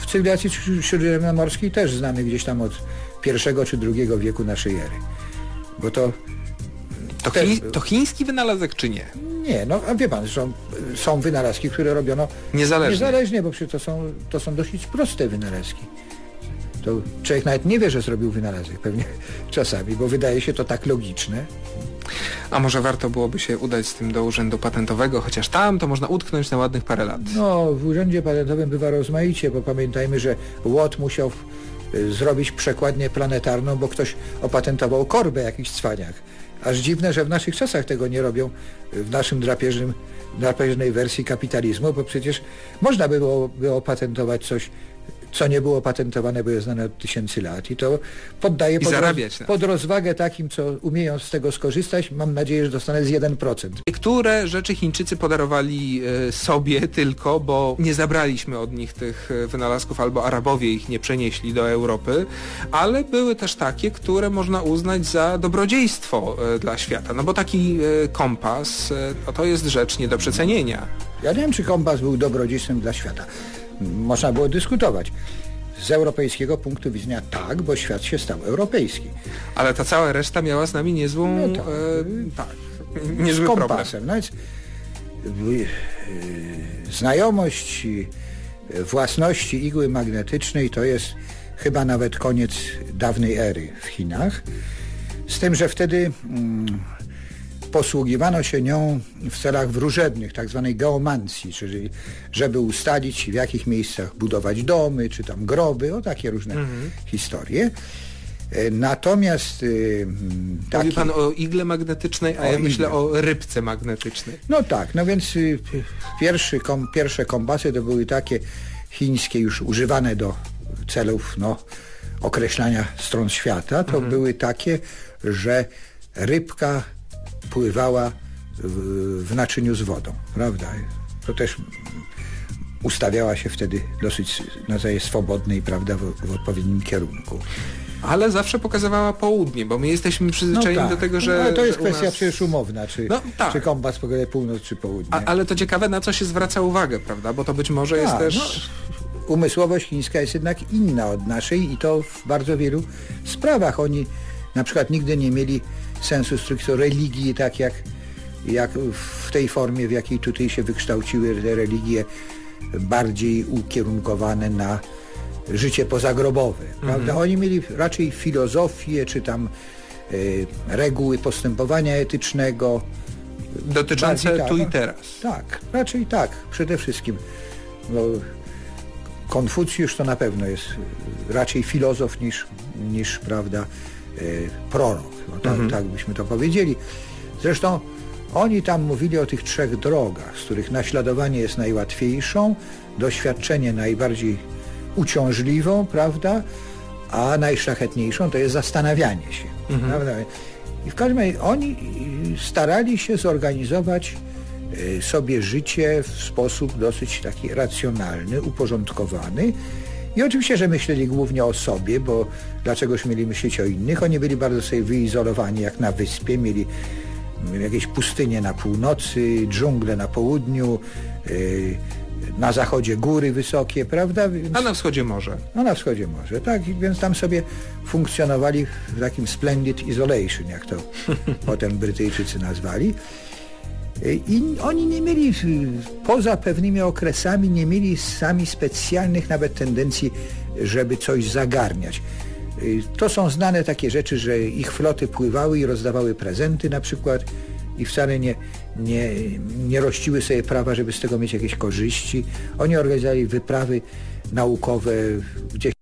w cywilizacji śró- śródziemnomorskiej też znamy gdzieś tam od pierwszego czy drugiego wieku naszej ery. Bo to
To, chi to chiński wynalazek czy nie?
nie, no a wie pan, są, są wynalazki, które robiono
Niezależnie.
niezależnie, bo przecież to są, to są dosyć proste wynalazki. To człowiek nawet nie wie, że zrobił wynalazek, pewnie czasami, bo wydaje się to tak logiczne.
A może warto byłoby się udać z tym do urzędu patentowego, chociaż tam to można utknąć na ładnych parę lat.
No, w urzędzie patentowym bywa rozmaicie, bo pamiętajmy, że Watt musiał y, zrobić przekładnię planetarną, bo ktoś opatentował korbę jakiś cwaniak. Aż dziwne, że w naszych czasach tego nie robią w naszym drapieżnym, drapieżnej wersji kapitalizmu, bo przecież można by było by opatentować coś, co nie było patentowane, bo jest znane od tysięcy lat i to poddaje
I
pod,
na
pod rozwagę takim, co umieją z tego skorzystać. Mam nadzieję, że dostanę z 1%.
Niektóre rzeczy Chińczycy podarowali e, sobie tylko, bo nie zabraliśmy od nich tych e, wynalazków, albo Arabowie ich nie przenieśli do Europy, ale były też takie, które można uznać za dobrodziejstwo e, dla świata. No bo taki kompas no to jest rzecz nie do przecenienia.
Ja nie wiem, czy kompas był dobrodziejstwem dla świata. Można było dyskutować. Z europejskiego punktu widzenia tak, bo świat się stał europejski.
Ale ta cała reszta miała z nami niezłą...
No tak.
e, tak
Z
niezły problem.
kompasem. No więc y, y, znajomość własności igły magnetycznej to jest chyba nawet koniec dawnej ery w Chinach. Z tym, że wtedy mm, posługiwano się nią w celach wróżebnych, tak zwanej geomancji, czyli żeby ustalić w jakich miejscach budować domy, czy tam groby, o takie różne historie. E, Natomiast y, mm,
Mówi
taki,
pan o igle magnetycznej, a ja
igle.
myślę o rybce magnetycznej.
no tak, no więc y, pierwszy kom, pierwsze kompasy to były takie chińskie już używane do celów no, określania stron świata, to były takie, że rybka pływała w, w naczyniu z wodą, prawda? To też ustawiała się wtedy dosyć na zasadzie swobodnej, prawda, w, w odpowiednim kierunku.
Ale zawsze pokazywała południe, bo my jesteśmy przyzwyczajeni do tego, że...
no, to jest kwestia
nas-
przecież umowna, czy,
No, tak.
czy pokazuje północ, czy południe.
A, ale to ciekawe, na co się zwraca uwagę, prawda? Bo to być może jest
Tak,
też...
no, umysłowość chińska jest jednak inna od naszej i to w bardzo wielu sprawach. Oni na przykład nigdy nie mieli sensu stricto religii, tak jak, jak w tej formie, w jakiej tutaj się wykształciły te religie bardziej ukierunkowane na życie pozagrobowe. Prawda? Oni mieli raczej filozofię, czy tam y, reguły postępowania etycznego,
dotyczące
bardziej tak,
tu i
no.
teraz.
tak, raczej tak, przede wszystkim. No, Konfucjusz to na pewno jest raczej filozof niż, niż prawda, prorok. No, tak, tak byśmy to powiedzieli. Zresztą oni tam mówili o tych trzech drogach, z których naśladowanie jest najłatwiejszą, doświadczenie najbardziej uciążliwą, prawda, a najszlachetniejszą to jest zastanawianie się. Prawda? I w każdym razie oni y, starali się zorganizować y, sobie życie w sposób dosyć taki racjonalny, uporządkowany. I oczywiście, że myśleli głównie o sobie, bo dlaczegoż mieli myśleć o innych? Oni byli bardzo sobie wyizolowani, jak na wyspie, mieli jakieś pustynie na północy, dżungle na południu, y, na zachodzie góry wysokie, prawda? Więc...
A na wschodzie morze.
No na wschodzie może, tak, więc tam sobie funkcjonowali w takim splendid isolation, jak to potem Brytyjczycy nazwali. I oni nie mieli, poza pewnymi okresami, nie mieli sami specjalnych nawet tendencji, żeby coś zagarniać. Y, To są znane takie rzeczy, że ich floty pływały i rozdawały prezenty na przykład i wcale nie, nie, nie rościły sobie prawa, żeby z tego mieć jakieś korzyści. Oni organizowali wyprawy naukowe gdzieś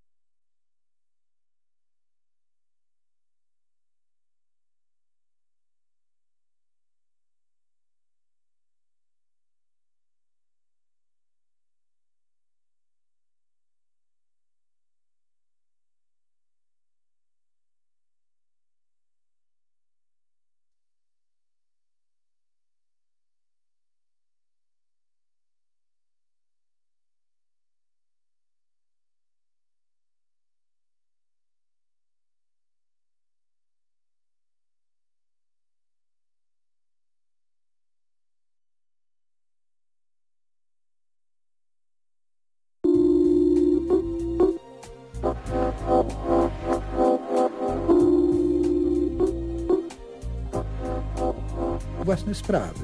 własne sprawy.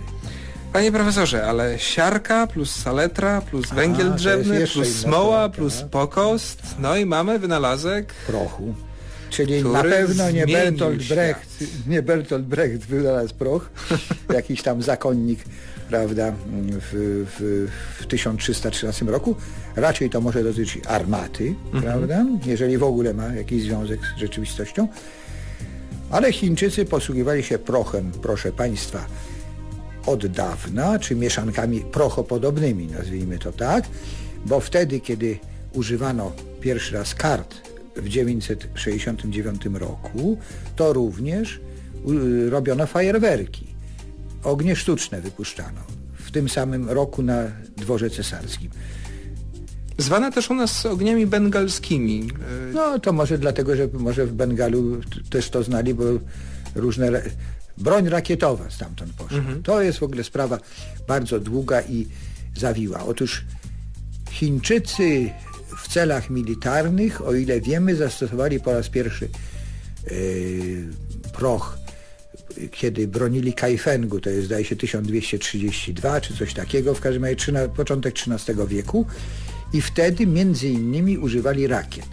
Panie profesorze, ale siarka plus saletra plus węgiel drzewny plus smoła
sprawa,
plus
tak.
pokost, no i mamy wynalazek.
prochu. Czyli na pewno nie Bertolt Brecht, nie Bertolt Brecht wynalazł proch, jakiś tam zakonnik, prawda, w, w, w 1313 roku. Raczej to może dotyczyć armaty, prawda, jeżeli w ogóle ma jakiś związek z rzeczywistością. Ale Chińczycy posługiwali się prochem, proszę Państwa, od dawna, czy mieszankami prochopodobnymi, nazwijmy to tak, bo wtedy, kiedy używano pierwszy raz kart w 969 roku, to również y, robiono fajerwerki. Ognie sztuczne wypuszczano. W tym samym roku na dworze cesarskim.
Zwana też u nas ogniami bengalskimi.
No to może dlatego, że może w Bengalu też to znali, bo różne... Broń rakietowa stamtąd poszła. To jest w ogóle sprawa bardzo długa i zawiła. Otóż Chińczycy w celach militarnych, o ile wiemy, zastosowali po raz pierwszy yy, proch, kiedy bronili Kaifengu, to jest zdaje się 1232 czy coś takiego, w każdym razie trzyna, początek XIII wieku i wtedy między innymi używali rakiet.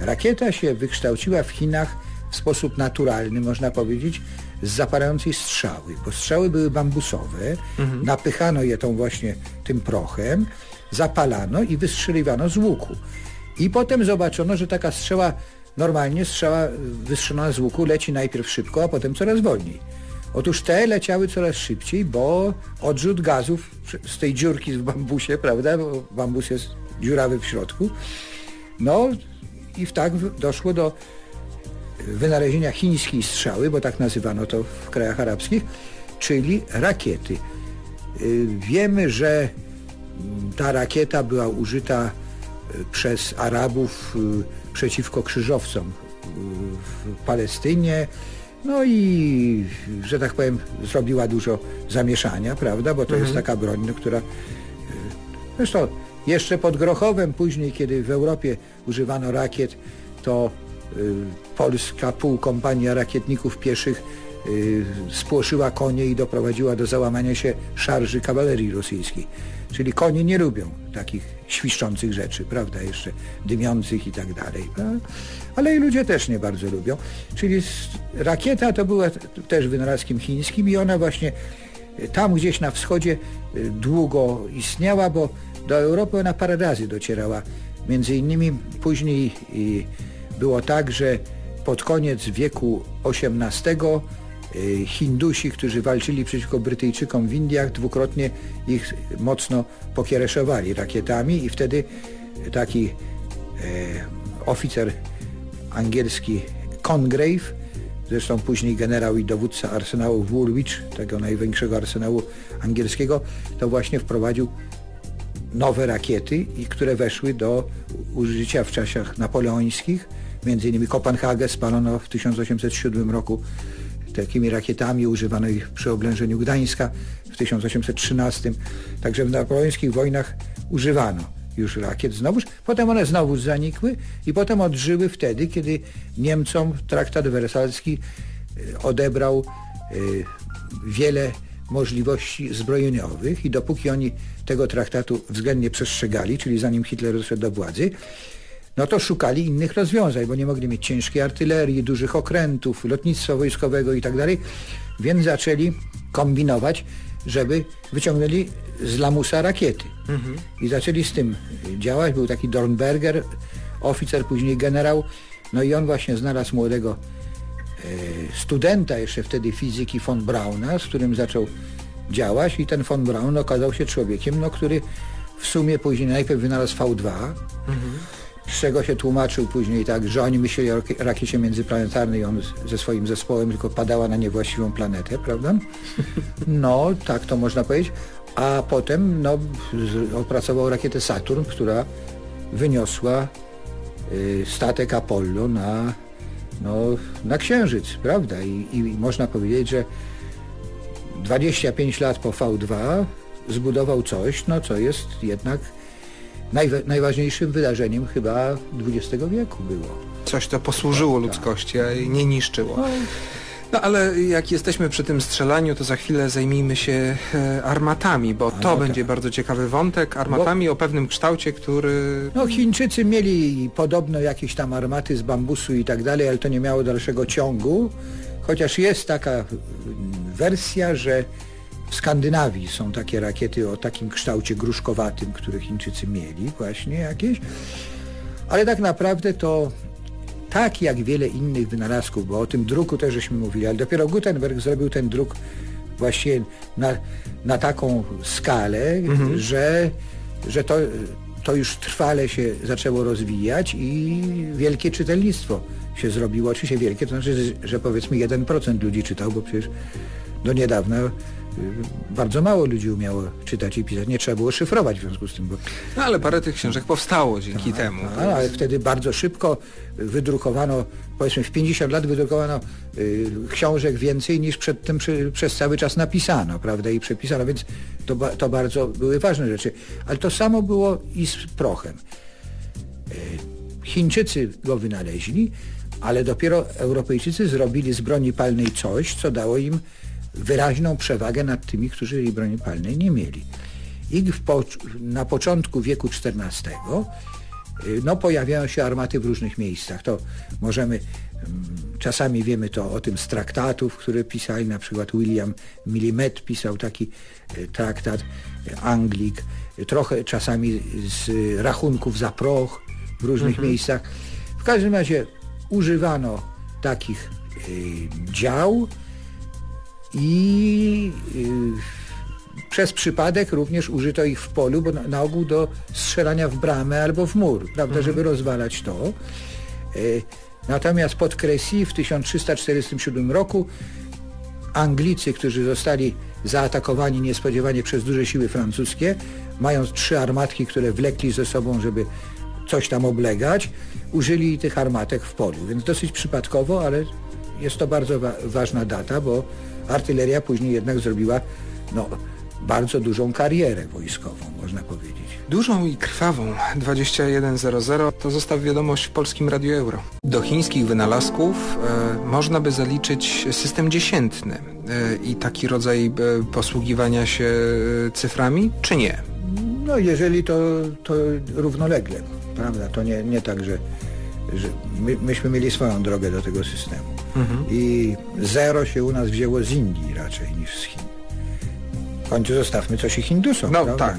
Rakieta się wykształciła w Chinach w sposób naturalny, można powiedzieć, z zapalającej strzały, bo strzały były bambusowe, napychano je tą właśnie tym prochem, zapalano i wystrzeliwano z łuku. I potem zobaczono, że taka strzała, normalnie strzała wystrzelona z łuku leci najpierw szybko, a potem coraz wolniej. Otóż te leciały coraz szybciej, bo odrzut gazów z tej dziurki w bambusie, prawda, bo bambus jest dziurawy w środku, no i w tak doszło do wynalezienia chińskiej strzały, bo tak nazywano to w krajach arabskich, czyli rakiety. Y, Wiemy, że ta rakieta była użyta y, przez Arabów y, przeciwko krzyżowcom w Palestynie. No i, że tak powiem, zrobiła dużo zamieszania, prawda? Bo to jest taka broń, która Zresztą jeszcze pod Grochowem, później, kiedy w Europie używano rakiet, to y, polska półkompania rakietników pieszych y, spłoszyła konie i doprowadziła do załamania się szarży kawalerii rosyjskiej. Czyli konie nie lubią takich świszczących rzeczy, prawda, jeszcze dymiących i tak dalej. prawda? Ale i ludzie też nie bardzo lubią. Czyli rakieta to była też wynalazkiem chińskim i ona właśnie tam gdzieś na wschodzie y, długo istniała, bo do Europy ona parę razy docierała. Między innymi później było tak, że pod koniec wieku XVIII y, Hindusi, którzy walczyli przeciwko Brytyjczykom w Indiach, dwukrotnie ich mocno pokiereszowali rakietami i wtedy taki e, oficer angielski Congrave, zresztą później generał i dowódca arsenału Woolwich, tego największego arsenału angielskiego, to właśnie wprowadził nowe rakiety, i które weszły do użycia w czasach napoleońskich. Między innymi Kopenhagę spalono w 1807 roku takimi rakietami, używano ich przy oblężeniu Gdańska w 1813. Także w napoleońskich wojnach używano już rakiet znowuż. Potem one znowu zanikły i potem odżyły wtedy, kiedy Niemcom traktat wersalski y, odebrał y, wiele możliwości zbrojeniowych i dopóki oni tego traktatu względnie przestrzegali, czyli zanim Hitler doszedł do władzy, no to szukali innych rozwiązań, bo nie mogli mieć ciężkiej artylerii, dużych okrętów, lotnictwa wojskowego i tak dalej, więc zaczęli kombinować, żeby wyciągnęli z lamusa rakiety. I zaczęli z tym działać. Był taki Dornberger, oficer, później generał, no i on właśnie znalazł młodego studenta jeszcze wtedy fizyki von Brauna, z którym zaczął działać i ten von Braun okazał się człowiekiem, no, który w sumie później najpierw wynalazł V2, z czego się tłumaczył później tak, że oni myśleli o rak- rakiecie międzyplanetarnej, on ze swoim zespołem tylko padała na niewłaściwą planetę, prawda? No, tak to można powiedzieć. A potem no, opracował rakietę Saturn, która wyniosła y, statek Apollo na, no, na Księżyc, prawda? I, I można powiedzieć, że 25 lat po V2 zbudował coś, no co jest jednak najwa- najważniejszym wydarzeniem chyba XX wieku było.
Coś to posłużyło
Tak,
ludzkości, a jej nie niszczyło. No ale jak jesteśmy przy tym strzelaniu, to za chwilę zajmijmy się e, armatami, bo to
no
będzie bardzo ciekawy wątek. Armatami o pewnym kształcie, który...
No Chińczycy mieli podobno jakieś tam armaty z bambusu i tak dalej, ale to nie miało dalszego ciągu. Chociaż jest taka mm, wersja, że w Skandynawii są takie rakiety o takim kształcie gruszkowatym, które Chińczycy mieli właśnie jakieś. Ale tak naprawdę to tak jak wiele innych wynalazków, bo o tym druku też żeśmy mówili, ale dopiero Gutenberg zrobił ten druk właśnie na, na taką skalę, że, że to, to już trwale się zaczęło rozwijać i wielkie czytelnictwo się zrobiło. Oczywiście wielkie, to znaczy, że, powiedzmy 1% ludzi czytał, bo przecież do niedawna bardzo mało ludzi umiało czytać i pisać. Nie trzeba było szyfrować w związku z tym, bo
No ale parę tych książek powstało dzięki temu.
a, ale wtedy bardzo szybko wydrukowano, powiedzmy w 50 lat wydrukowano y, książek więcej niż przed tym przy, przez cały czas napisano, prawda, i przepisano, więc to, to bardzo były ważne rzeczy. Ale to samo było i z prochem. Y, Chińczycy go wynaleźli, ale dopiero Europejczycy zrobili z broni palnej coś, co dało im wyraźną przewagę nad tymi, którzy tej broni palnej nie mieli. I po, na początku wieku XIV y, no, pojawiają się armaty w różnych miejscach. To możemy, mm, czasami wiemy to o tym z traktatów, które pisali, na przykład William Millimet pisał taki y, traktat, y, Anglik, trochę czasami z rachunków za proch w różnych miejscach. W każdym razie używano takich dział i y, przez przypadek również użyto ich w polu, bo na, na ogół do strzelania w bramę albo w mur, prawda, żeby rozwalać to. Y, natomiast pod Crécy w 1347 roku Anglicy, którzy zostali zaatakowani niespodziewanie przez duże siły francuskie, mając trzy armatki, które wlekli ze sobą, żeby coś tam oblegać, użyli tych armatek w polu. Więc dosyć przypadkowo, ale jest to bardzo wa- ważna data, bo artyleria później jednak zrobiła no, bardzo dużą karierę wojskową, można powiedzieć.
Dużą i krwawą 2100 to zostaw wiadomość w polskim Radio Euro. Do chińskich wynalazków e, można by zaliczyć system dziesiętny e, i taki rodzaj e, posługiwania się e, cyframi, czy nie?
No jeżeli to, to równolegle, prawda? To nie, nie tak, że my, myśmy mieli swoją drogę do tego systemu. I zero się u nas wzięło z Indii raczej niż z Chin. W końcu zostawmy coś i Hindusom,
No,
prawda?
tak.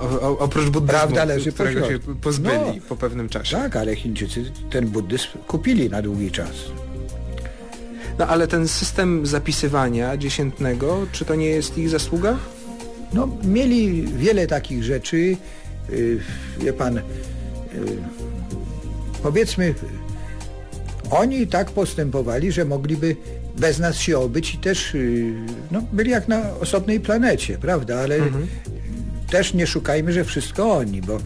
O, o, oprócz buddyzmu,
Prawda leży
którego się
pośrodku.
pozbyli
No.
po pewnym czasie.
Tak, ale Chińczycy ten buddyzm kupili na długi czas.
No ale ten system zapisywania dziesiętnego, czy to nie jest ich zasługa?
No, mieli wiele takich rzeczy. Yy, wie pan, yy, powiedzmy, oni tak postępowali, że mogliby bez nas się obyć i też yy, no, byli jak na osobnej planecie, prawda? Ale też nie szukajmy, że wszystko oni, bo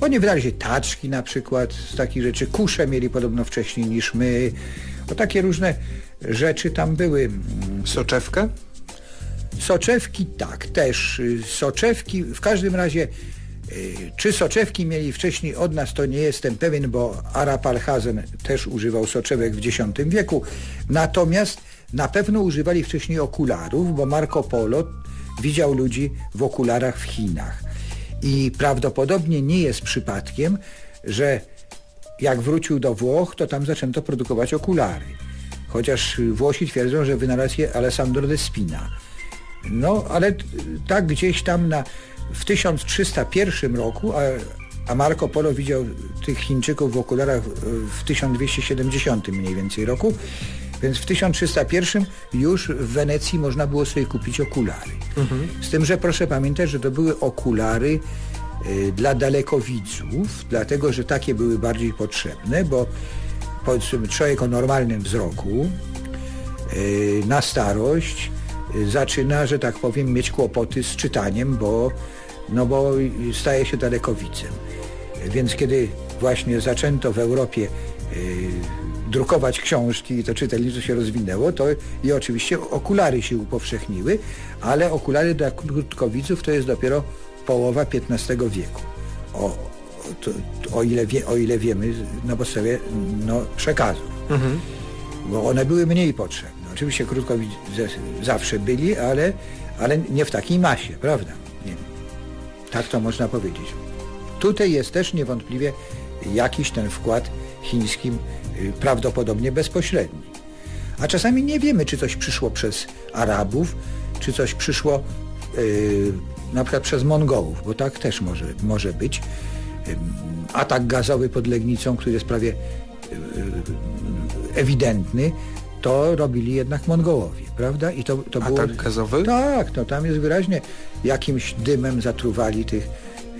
oni wydali się taczki na przykład z takich rzeczy. Kusze mieli podobno wcześniej niż my. O takie różne rzeczy tam były.
Soczewkę?
Soczewki tak, też. Y, Soczewki, w każdym razie, y, czy soczewki mieli wcześniej od nas, to nie jestem pewien, bo Arab al-Hazen też używał soczewek w X wieku. Natomiast na pewno używali wcześniej okularów, bo Marco Polo widział ludzi w okularach w Chinach. I prawdopodobnie nie jest przypadkiem, że jak wrócił do Włoch, to tam zaczęto produkować okulary. Chociaż Włosi twierdzą, że wynalazł je Alessandro de Spina. No, ale tak gdzieś tam na, w 1301 roku, a, Marco Polo widział tych Chińczyków w okularach w- w 1270 mniej więcej roku, więc w 1301 już w Wenecji można było sobie kupić okulary. Z tym, że proszę pamiętać, że to były okulary y, dla dalekowidzów, dlatego, że takie były bardziej potrzebne, bo powiedzmy człowiek o normalnym wzroku y, na starość zaczyna, że tak powiem, mieć kłopoty z czytaniem, bo, no bo staje się dalekowidzem. Więc kiedy właśnie zaczęto w Europie y, drukować książki i to czytelnictwo się rozwinęło, to i oczywiście okulary się upowszechniły, ale okulary dla krótkowidzów to jest dopiero połowa XV wieku. O, to, o, ile, wie, o ile wiemy na podstawie no, przekazów. bo one były mniej potrzebne. Oczywiście krótkowidze zawsze byli, ale, ale nie w takiej masie, prawda? Nie. Tak to można powiedzieć. Tutaj jest też niewątpliwie jakiś ten wkład chiński y, prawdopodobnie bezpośredni. A czasami nie wiemy, czy coś przyszło przez Arabów, czy coś przyszło yy, na przykład przez Mongołów, bo tak też może, może być. Atak gazowy pod Legnicą, który jest prawie yy, ewidentny, to robili jednak Mongołowie, prawda?
I to, to Atak było... gazowy?
Tak, no tam jest wyraźnie jakimś dymem zatruwali tych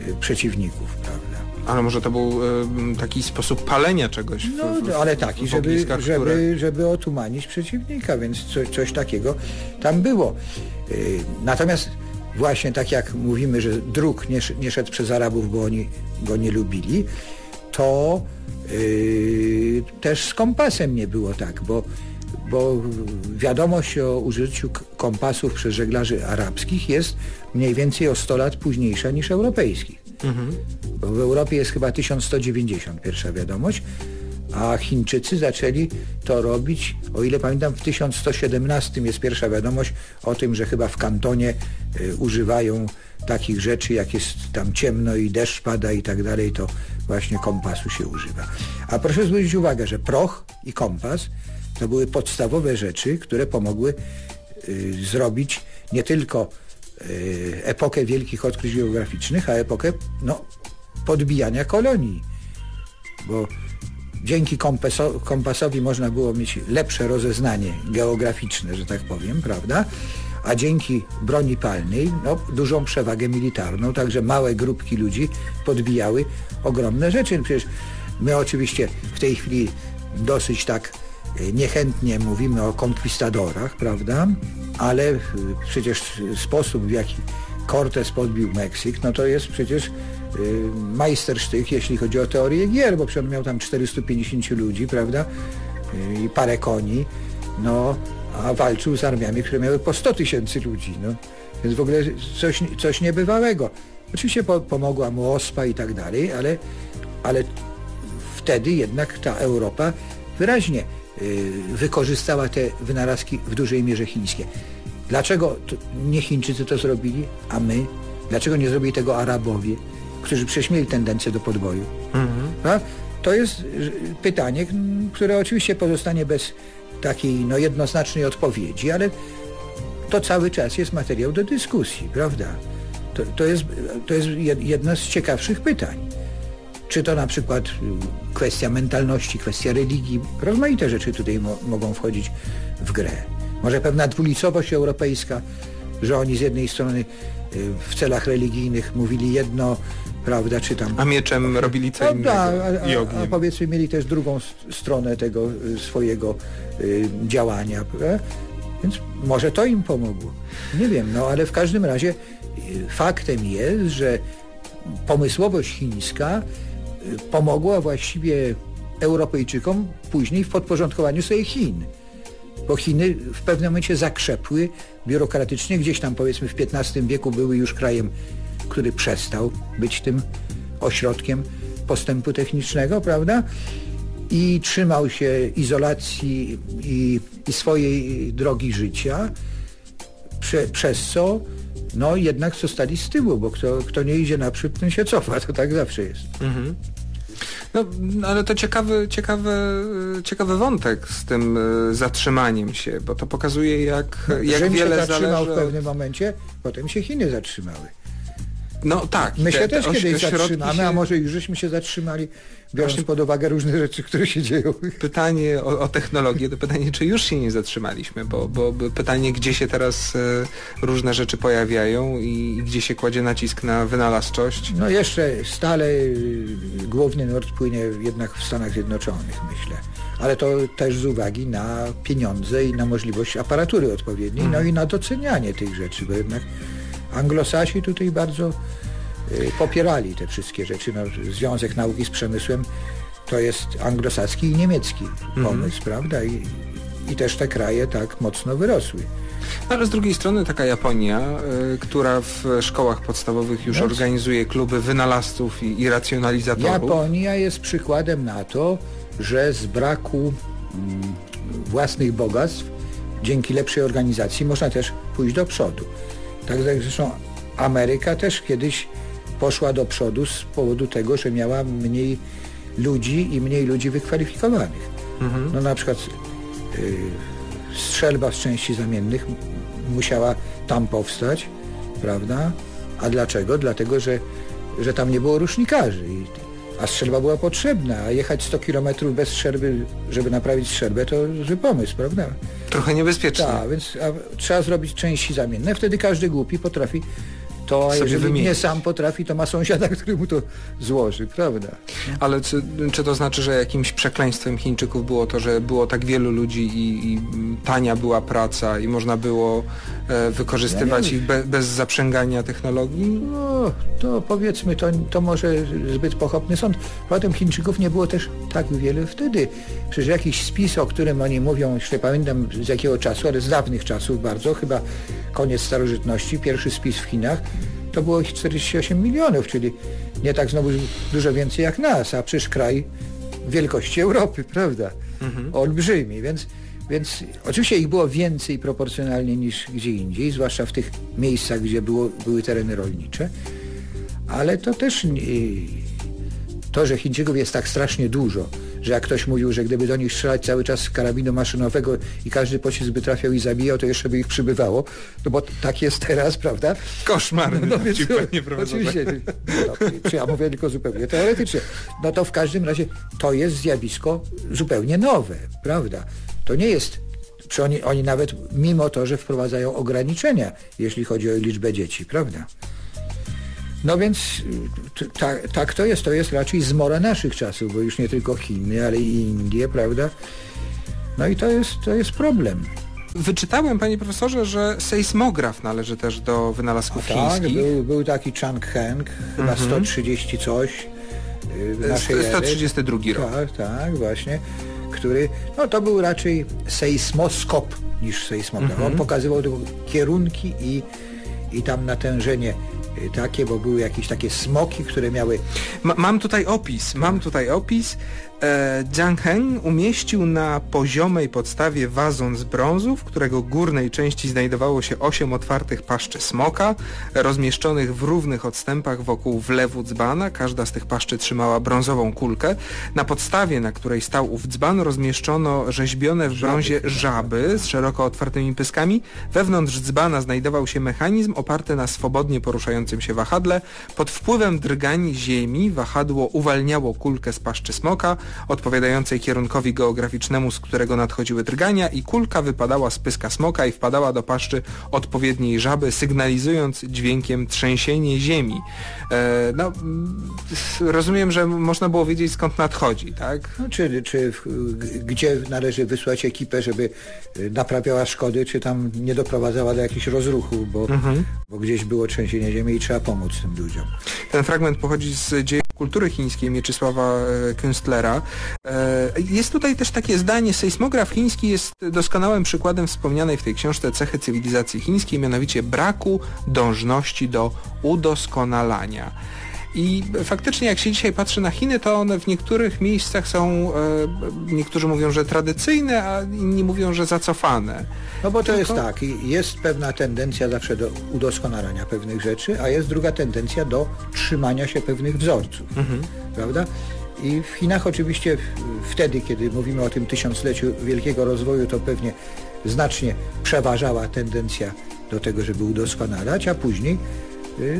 y, przeciwników, prawda?
Ale może to był y, taki sposób palenia czegoś. W,
no, w, ale taki, żeby, żeby, żeby otumanić przeciwnika, więc coś, coś takiego tam było. Y, natomiast właśnie tak jak mówimy, że dróg nie, nie szedł przez Arabów, bo oni go nie lubili, to yy, też z kompasem nie było tak, bo, bo wiadomość o użyciu kompasów przez żeglarzy arabskich jest mniej więcej o 100 lat późniejsza niż europejskich. Mhm. Bo w Europie jest chyba 1190 pierwsza wiadomość, a Chińczycy zaczęli to robić, o ile pamiętam, w 1117 jest pierwsza wiadomość o tym, że chyba w kantonie y, używają takich rzeczy, jak jest tam ciemno i deszcz pada i tak dalej, to właśnie kompasu się używa. A proszę zwrócić uwagę, że proch i kompas to były podstawowe rzeczy, które pomogły y, zrobić nie tylko y, epokę wielkich odkryć geograficznych, a epokę no, podbijania kolonii. Bo dzięki kompaso, kompasowi można było mieć lepsze rozeznanie geograficzne, że tak powiem, prawda? A dzięki broni palnej no, dużą przewagę militarną, także małe grupki ludzi podbijały ogromne rzeczy. Przecież my oczywiście w tej chwili dosyć tak niechętnie mówimy o konkwistadorach, prawda? Ale przecież sposób, w jaki Cortez podbił Meksyk, no to jest przecież Y, majstersztyk, jeśli chodzi o teorię gier, bo przecież miał tam 450 ludzi, prawda, y, i parę koni, no, a walczył z armiami, które miały po 100 tysięcy ludzi, no. Więc w ogóle coś, coś niebywałego. Oczywiście po, pomogła mu ospa i tak dalej, ale, ale wtedy jednak ta Europa wyraźnie wykorzystała te wynalazki w dużej mierze chińskie. Dlaczego nie Chińczycy to zrobili, a my? Dlaczego nie zrobili tego Arabowie? którzy przecież mieli tendencję do podboju. Mhm. To jest pytanie, które oczywiście pozostanie bez takiej no, jednoznacznej odpowiedzi, ale to cały czas jest materiał do dyskusji, prawda? To, to, jest, to jest jedno z ciekawszych pytań. Czy to na przykład y, kwestia mentalności, kwestia religii, rozmaite rzeczy tutaj mo mogą wchodzić w grę. Może pewna dwulicowość europejska, że oni z jednej strony y, w celach religijnych mówili jedno, prawda, czy tam...
A mieczem robili co innego
a, a, a, powiedzmy mieli też drugą stronę tego y, swojego y, działania, prawda? więc może to im pomogło. Nie wiem, no ale w każdym razie faktem jest, że pomysłowość chińska pomogła właściwie Europejczykom później w podporządkowaniu sobie Chin. Bo Chiny w pewnym momencie zakrzepły biurokratycznie, gdzieś tam powiedzmy w XV wieku były już krajem który przestał być tym ośrodkiem postępu technicznego, prawda? I trzymał się izolacji i, i swojej drogi życia, prze, przez co no jednak zostali z tyłu, bo kto, kto nie idzie naprzód, ten się cofa, to tak zawsze jest. Mhm.
No, ale to ciekawy, ciekawy, ciekawy wątek z tym e, zatrzymaniem się, bo to pokazuje jak, no, jak Rzym wiele
się zatrzymał
zależy...
w pewnym momencie, potem się Chiny zatrzymały.
No tak.
My się te, też te, kiedyś zatrzymamy, się... a może już żeśmy się zatrzymali, biorąc Właśnie... pod uwagę różne rzeczy, które się dzieją.
Pytanie o, o technologię, to pytanie, czy już się nie zatrzymaliśmy, bo, bo pytanie, gdzie się teraz e, różne rzeczy pojawiają i, i, gdzie się kładzie nacisk na wynalazczość.
No jeszcze stale y, główny nurt płynie jednak w Stanach Zjednoczonych, myślę. Ale to też z uwagi na pieniądze i na możliwość aparatury odpowiedniej, mm. no mhm. i na docenianie tych rzeczy, bo jednak Anglosasi tutaj bardzo y, popierali te wszystkie rzeczy. No, Związek Nauki z Przemysłem to jest anglosaski i niemiecki mhm. pomysł, prawda? I, I też te kraje tak mocno wyrosły.
Ale z drugiej strony taka Japonia, y, która w szkołach podstawowych już no, organizuje kluby wynalazców i, i racjonalizatorów.
Japonia jest przykładem na to, że z braku mm, własnych bogactw, dzięki lepszej organizacji można też pójść do przodu. Tak zresztą Ameryka też kiedyś poszła do przodu z powodu tego, że miała mniej ludzi i mniej ludzi wykwalifikowanych. Mhm. No na przykład y, strzelba z części zamiennych musiała tam powstać, prawda? A dlaczego? Dlatego, że, że tam nie było rusznikarzy. I, a strzelba była potrzebna, a jechać 100 km bez strzelby, żeby naprawić strzelbę, to zły pomysł, prawda?
Trochę niebezpieczne.
Tak, więc trzeba zrobić części zamienne. Wtedy każdy głupi potrafi to jeżeli wymienić. nie sam potrafi, to ma sąsiada, który mu to złoży, prawda?
Ale czy, czy to znaczy, że jakimś przekleństwem Chińczyków było to, że było tak wielu ludzi i, i tania była praca i można było e, wykorzystywać ja ich be, bez zaprzęgania technologii?
No, to powiedzmy, to, to może zbyt pochopny sąd. Poza tym Chińczyków nie było też tak wiele wtedy. Przecież jakiś spis, o którym oni mówią, już nie pamiętam z jakiego czasu, ale z dawnych czasów bardzo, chyba koniec starożytności, pierwszy spis w Chinach, to było ich 48 milionów, czyli nie tak znowu dużo więcej jak nas, a przecież kraj wielkości Europy, prawda? Mhm. Olbrzymi, więc, więc oczywiście ich było więcej proporcjonalnie niż gdzie indziej, zwłaszcza w tych miejscach, gdzie było, były tereny rolnicze, ale to też to, że Chińczyków jest tak strasznie dużo, że jak ktoś mówił, że gdyby do nich strzelać cały czas z karabinu maszynowego i każdy pocisk by trafiał i zabijał, to jeszcze by ich przybywało, no bo tak jest teraz, prawda?
Koszmar. No, więc,
oczywiście, no, czy ja mówię tylko zupełnie teoretycznie. No to w każdym razie to jest zjawisko zupełnie nowe, prawda? To nie jest czy oni, oni nawet, mimo to, że wprowadzają ograniczenia, jeśli chodzi o liczbę dzieci, prawda? No więc tak, tak to jest. To jest raczej zmora naszych czasów, bo już nie tylko Chiny, ale i Indie, prawda? No i to jest, to jest problem.
Wyczytałem, panie profesorze, że sejsmograf należy też do wynalazków A
tak, chińskich. Tak, był, był taki Chang Heng, chyba mhm. 130 coś
y, naszej 132
ery.
rok.
Tak, tak, właśnie. Który, no to był raczej sejsmoskop niż sejsmograf. Mhm. On pokazywał tylko kierunki i, i tam natężenie takie, bo były jakieś takie smoki, które miały...
Ma, mam tutaj opis, mam tutaj opis e, Jiang Heng umieścił na poziomej podstawie wazon z brązu, w którego górnej części znajdowało się osiem otwartych paszczy smoka, rozmieszczonych w równych odstępach wokół wlewu dzbana. Każda z tych paszczy trzymała brązową kulkę. Na podstawie, na której stał ów dzban, rozmieszczono rzeźbione w brązie żaby z szeroko otwartymi pyskami. Wewnątrz dzbana znajdował się mechanizm oparty na swobodnie poruszającym się wahadle. Pod wpływem drgań ziemi wahadło uwalniało kulkę z paszczy smoka, odpowiadającej kierunkowi geograficznemu, z którego nadchodziły drgania i kulka wypadała z pyska smoka i wpadała do paszczy odpowiedniej żaby, sygnalizując dźwiękiem trzęsienie ziemi. E, no, rozumiem, że można było wiedzieć skąd nadchodzi, tak?
No, czy, czy gdzie należy wysłać ekipę, żeby y, naprawiała szkody, czy tam nie doprowadzała do jakichś rozruchów, bo, mhm. bo gdzieś było trzęsienie ziemi i trzeba pomóc tym ludziom.
Ten fragment pochodzi z dziejów kultury chińskiej Mieczysława e, Künstlera. E, jest tutaj też takie zdanie, sejsmograf chiński jest doskonałym przykładem wspomnianej w tej książce cechy cywilizacji chińskiej, mianowicie braku dążności do udoskonalania. I faktycznie jak się dzisiaj patrzy na Chiny, to one w niektórych miejscach są, e, niektórzy mówią, że tradycyjne, a inni mówią, że zacofane.
No bo to Tylko... jest tak, jest pewna tendencja zawsze do udoskonalania pewnych rzeczy, a jest druga tendencja do trzymania się pewnych wzorców, mhm. prawda? I w Chinach oczywiście wtedy, kiedy mówimy o tym tysiącleciu wielkiego rozwoju, to pewnie znacznie przeważała tendencja do tego, żeby udoskonalać, a później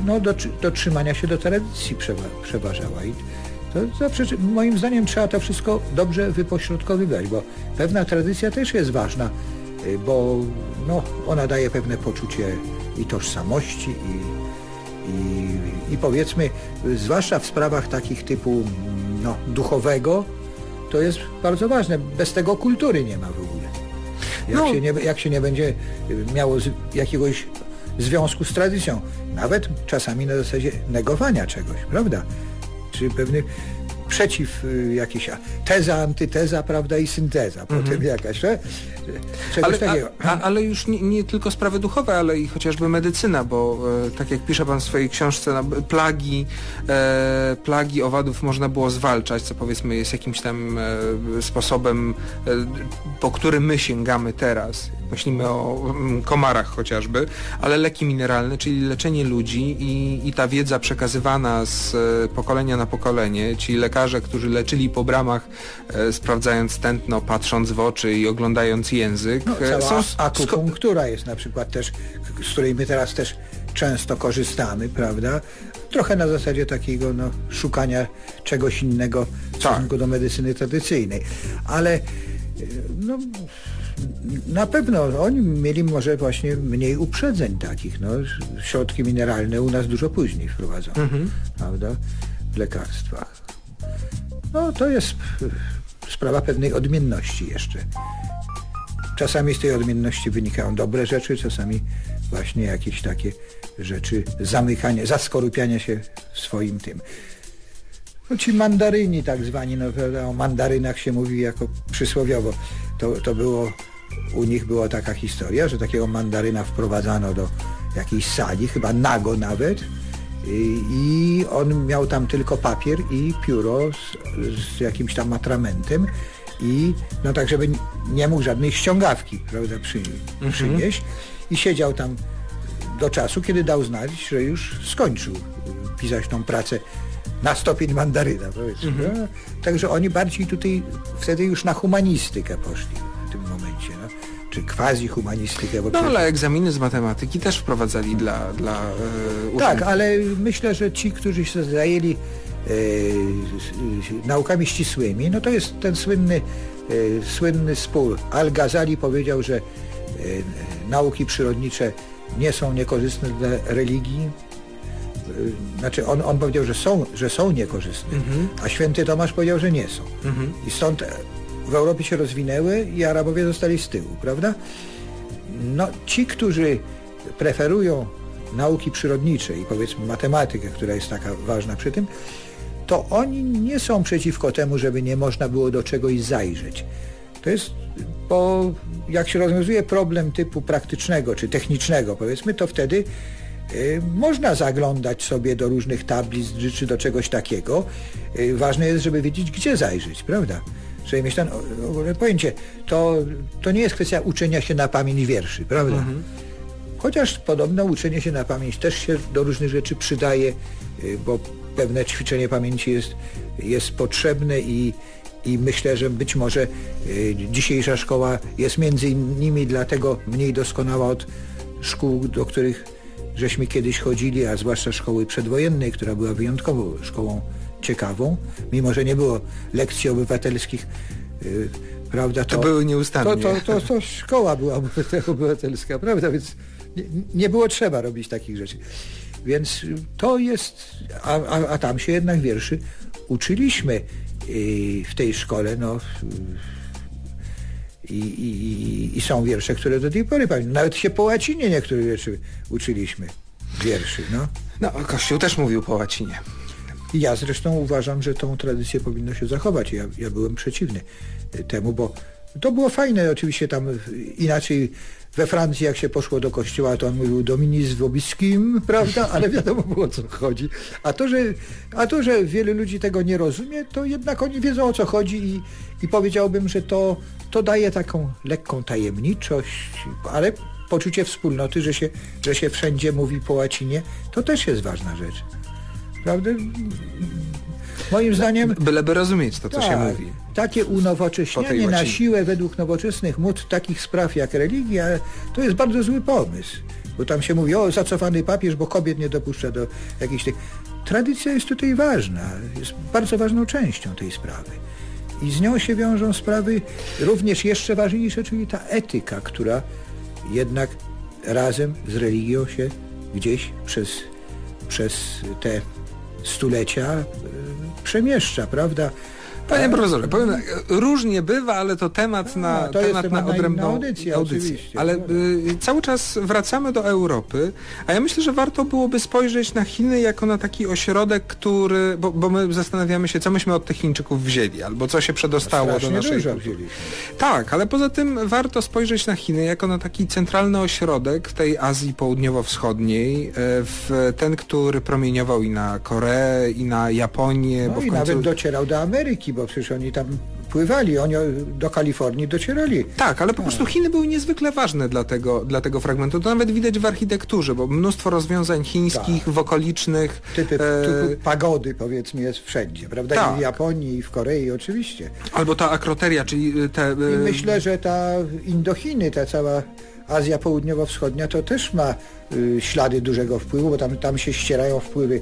no, do, do trzymania się do tradycji przewa przeważała. I to zawsze, moim zdaniem trzeba to wszystko dobrze wypośrodkowywać, bo pewna tradycja też jest ważna, y, bo no, ona daje pewne poczucie i tożsamości i, i, i powiedzmy, zwłaszcza w sprawach takich typu no, duchowego, to jest bardzo ważne. Bez tego kultury nie ma w ogóle. Jak, no. się, nie, jak się nie będzie miało z, jakiegoś związku z tradycją, nawet czasami na zasadzie negowania czegoś, prawda? Czy pewnych przeciw y, jakieś teza, antyteza, prawda, i synteza. Potem mhm. jakaś, że?
ale, a, a, ale już nie, nie, tylko sprawy duchowe, ale i chociażby medycyna, bo e, tak jak pisze pan w swojej książce, no, plagi, e, plagi owadów można było zwalczać, co powiedzmy jest jakimś tam e, sposobem, e, po którym my sięgamy teraz. Myślimy o mm, komarach chociażby, ale leki mineralne, czyli leczenie ludzi i, i ta wiedza przekazywana z e, pokolenia na pokolenie, ci lekarze, którzy leczyli po bramach, e, sprawdzając tętno, patrząc w oczy i oglądając język.
No, e, cała są... akupunktura jest na przykład też, z której my teraz też często korzystamy, prawda? Trochę na zasadzie takiego no, szukania czegoś innego w tak. stosunku do medycyny tradycyjnej. Ale e, no, na pewno oni mieli może właśnie mniej uprzedzeń takich. No, środki mineralne u nas dużo później wprowadzono, mhm. prawda? W lekarstwach. No to jest sprawa pewnej odmienności jeszcze. Czasami z tej odmienności wynikają dobre rzeczy, czasami właśnie jakieś takie rzeczy zamykania, zaskorupiania się swoim tym. No ci mandaryni tak zwani, no o mandarynach się mówi jako przysłowiowo. To, to było, u nich była taka historia, że takiego mandaryna wprowadzano do jakiejś sali, chyba nago nawet, i, on miał tam tylko papier i pióro z, z jakimś tam atramentem i no tak, żeby nie mógł żadnej ściągawki, prawda, przy, mhm. przynieść i siedział tam do czasu, kiedy dał znać, że już skończył pisać tą pracę na stopień mandaryna, powiedzmy. Mhm. No, także oni bardziej tutaj wtedy już na humanistykę poszli czy quasi-humanistykę.
no ale egzaminy z matematyki też wprowadzali dla, dla
e, Tak, ale myślę, że ci, którzy się zajęli e, naukami ścisłymi, no to jest ten słynny, e, słynny spór. Al-Ghazali powiedział, że nauki przyrodnicze nie są niekorzystne dla religii, znaczy on, on powiedział, że są, że są niekorzystne, mhm. a święty Tomasz powiedział, że nie są. Mhm. I stąd w Europie się rozwinęły i Arabowie zostali z tyłu, prawda? No, ci, którzy preferują nauki przyrodnicze i powiedzmy matematykę, która jest taka ważna przy tym, to oni nie są przeciwko temu, żeby nie można było do czegoś zajrzeć. To jest, bo jak się rozwiązuje problem typu praktycznego czy technicznego, powiedzmy, to wtedy Y, można zaglądać sobie do różnych tablic czy do czegoś takiego. Y, ważne jest, żeby wiedzieć, gdzie zajrzeć, prawda? Żeby mieć ten pojęcie. To, to nie jest kwestia uczenia się na pamięć wierszy, prawda? Mhm. Chociaż podobno uczenie się na pamięć też się do różnych rzeczy przydaje, y, bo pewne ćwiczenie pamięci jest, jest potrzebne i, i myślę, że być może dzisiejsza szkoła jest między innymi dlatego mniej doskonała od szkół, do których żeśmy kiedyś chodzili, a zwłaszcza szkoły przedwojennej, która była wyjątkową szkołą ciekawą, mimo że nie było lekcji obywatelskich, yy, prawda?
To, to były nieustannie.
To, to, to, to szkoła była obywatelska, prawda? Więc nie, nie, było trzeba robić takich rzeczy. Więc to jest, a, a, a tam się jednak wierszy uczyliśmy yy, w tej szkole, no i, i, i, są wiersze, które do tej pory pamiętam. Nawet się po łacinie niektóre wierszy uczyliśmy. Wierszy, no.
No, Kościół też mówił po łacinie.
Ja zresztą uważam, że tą tradycję powinno się zachować. Ja, ja byłem przeciwny temu, bo to było fajne oczywiście tam inaczej we Francji jak się poszło do kościoła, to on mówił Dominis Wobiskim, prawda? Ale wiadomo było o co chodzi. A to, że, a to, że wielu ludzi tego nie rozumie, to jednak oni wiedzą o co chodzi i, i powiedziałbym, że to, to daje taką lekką tajemniczość, ale poczucie wspólnoty, że się, że się wszędzie mówi po łacinie, to też jest ważna rzecz. Prawda? Moim zdaniem...
Byleby rozumieć to, co tak, się mówi.
Takie unowocześnianie na siłę według nowoczesnych mód takich spraw jak religia, to jest bardzo zły pomysł. Bo tam się mówi, o zacofany papież, bo kobiet nie dopuszcza do jakichś tych... Tradycja jest tutaj ważna, jest bardzo ważną częścią tej sprawy. I z nią się wiążą sprawy również jeszcze ważniejsze, czyli ta etyka, która jednak razem z religią się gdzieś przez, przez te stulecia e, przemieszcza, prawda?
Panie profesorze, powiem tak, różnie bywa, ale to temat na,
to
temat na
na
odrębną
inną audycję, oczywiście.
Ale
No.
y, cały czas wracamy do Europy, a ja myślę, że warto byłoby spojrzeć na Chiny jako na taki ośrodek, który, bo, bo my zastanawiamy się, co myśmy od tych Chińczyków wzięli, albo co się przedostało do naszej kultury. Tak, ale poza tym warto spojrzeć na Chiny jako na taki centralny ośrodek w tej Azji Południowo-Wschodniej, e, w ten, który promieniował i na Koreę, i na Japonię,
No
bo
i
końcu...
nawet docierał do Ameryki, bo przecież oni tam pływali, oni do Kalifornii docierali.
Tak, ale po prostu Chiny były niezwykle ważne dla tego, dla tego fragmentu. To nawet widać w architekturze, bo mnóstwo rozwiązań chińskich
Tak.
w okolicznych.
Typy,
e,
typu pagody powiedzmy jest wszędzie, prawda?
Tak.
I w Japonii, i w Korei oczywiście.
albo ta akroteria, czyli te. e,
I myślę, że ta Indochiny, ta cała Azja Południowo-Wschodnia to też ma y, ślady dużego wpływu, bo tam, tam się ścierają wpływy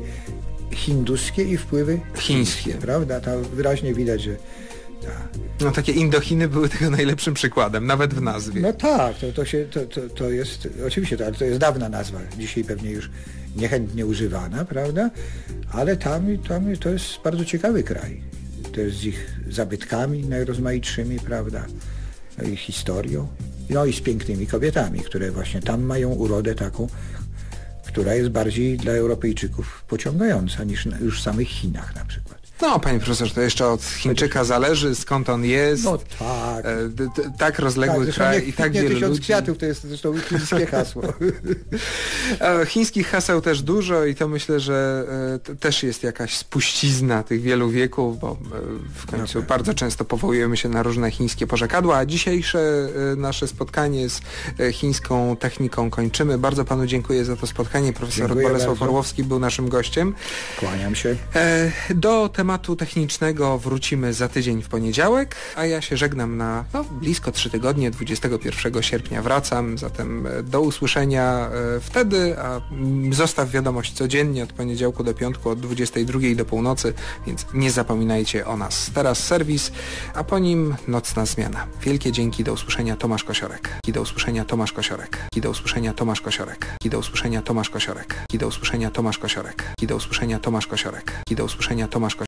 hinduskie i wpływy
Chińskie.
prawda? Tam wyraźnie widać, że ta,
No takie Indochiny były tego najlepszym przykładem, nawet w nazwie.
No tak, to, to, się, to, to, to jest, oczywiście, to, ale to jest dawna nazwa, dzisiaj pewnie już niechętnie używana, prawda? Ale tam, tam to jest bardzo ciekawy kraj. To jest z ich zabytkami najrozmaitszymi, prawda? No i historią. No i z pięknymi kobietami, które właśnie tam mają urodę taką, która jest bardziej dla Europejczyków pociągająca niż już w samych Chinach na przykład.
No, panie profesorze, to jeszcze od Chińczyka zależy, skąd on jest.
No tak.
E, d- d- tak rozległy
zresztą
kraj
niech
i tak wiele
tysiąc
ludzi.
kwiatów, to jest zresztą chińskie hasło.
E, Chińskich haseł też dużo i to myślę, że e, też jest jakaś spuścizna tych wielu wieków, bo e, w końcu
pewno.
bardzo często powołujemy się na różne chińskie porzekadła, a dzisiejsze e, nasze spotkanie z e, chińską techniką kończymy. Bardzo panu dziękuję za to spotkanie. Profesor Bolesław. Orłowski był naszym gościem.
Kłaniam się.
Do tematu technicznego wrócimy za tydzień w poniedziałek, a ja się żegnam na no, blisko trzy tygodnie, 21 sierpnia wracam, zatem e, do usłyszenia e, wtedy, a zostaw wiadomość codziennie od poniedziałku do piątku od 22 do północy, więc nie zapominajcie o nas. Teraz serwis, a po nim nocna zmiana. Wielkie dzięki, do usłyszenia Tomasz Kosiorek. I do usłyszenia Tomasz Kosiorek. I do usłyszenia Tomasz Kosiorek. I do usłyszenia Tomasz Kosiorek. I do usłyszenia Tomasz Kosiorek. I do usłyszenia Tomasz Kosiorek. I do usłyszenia Tomasz Kosiorek.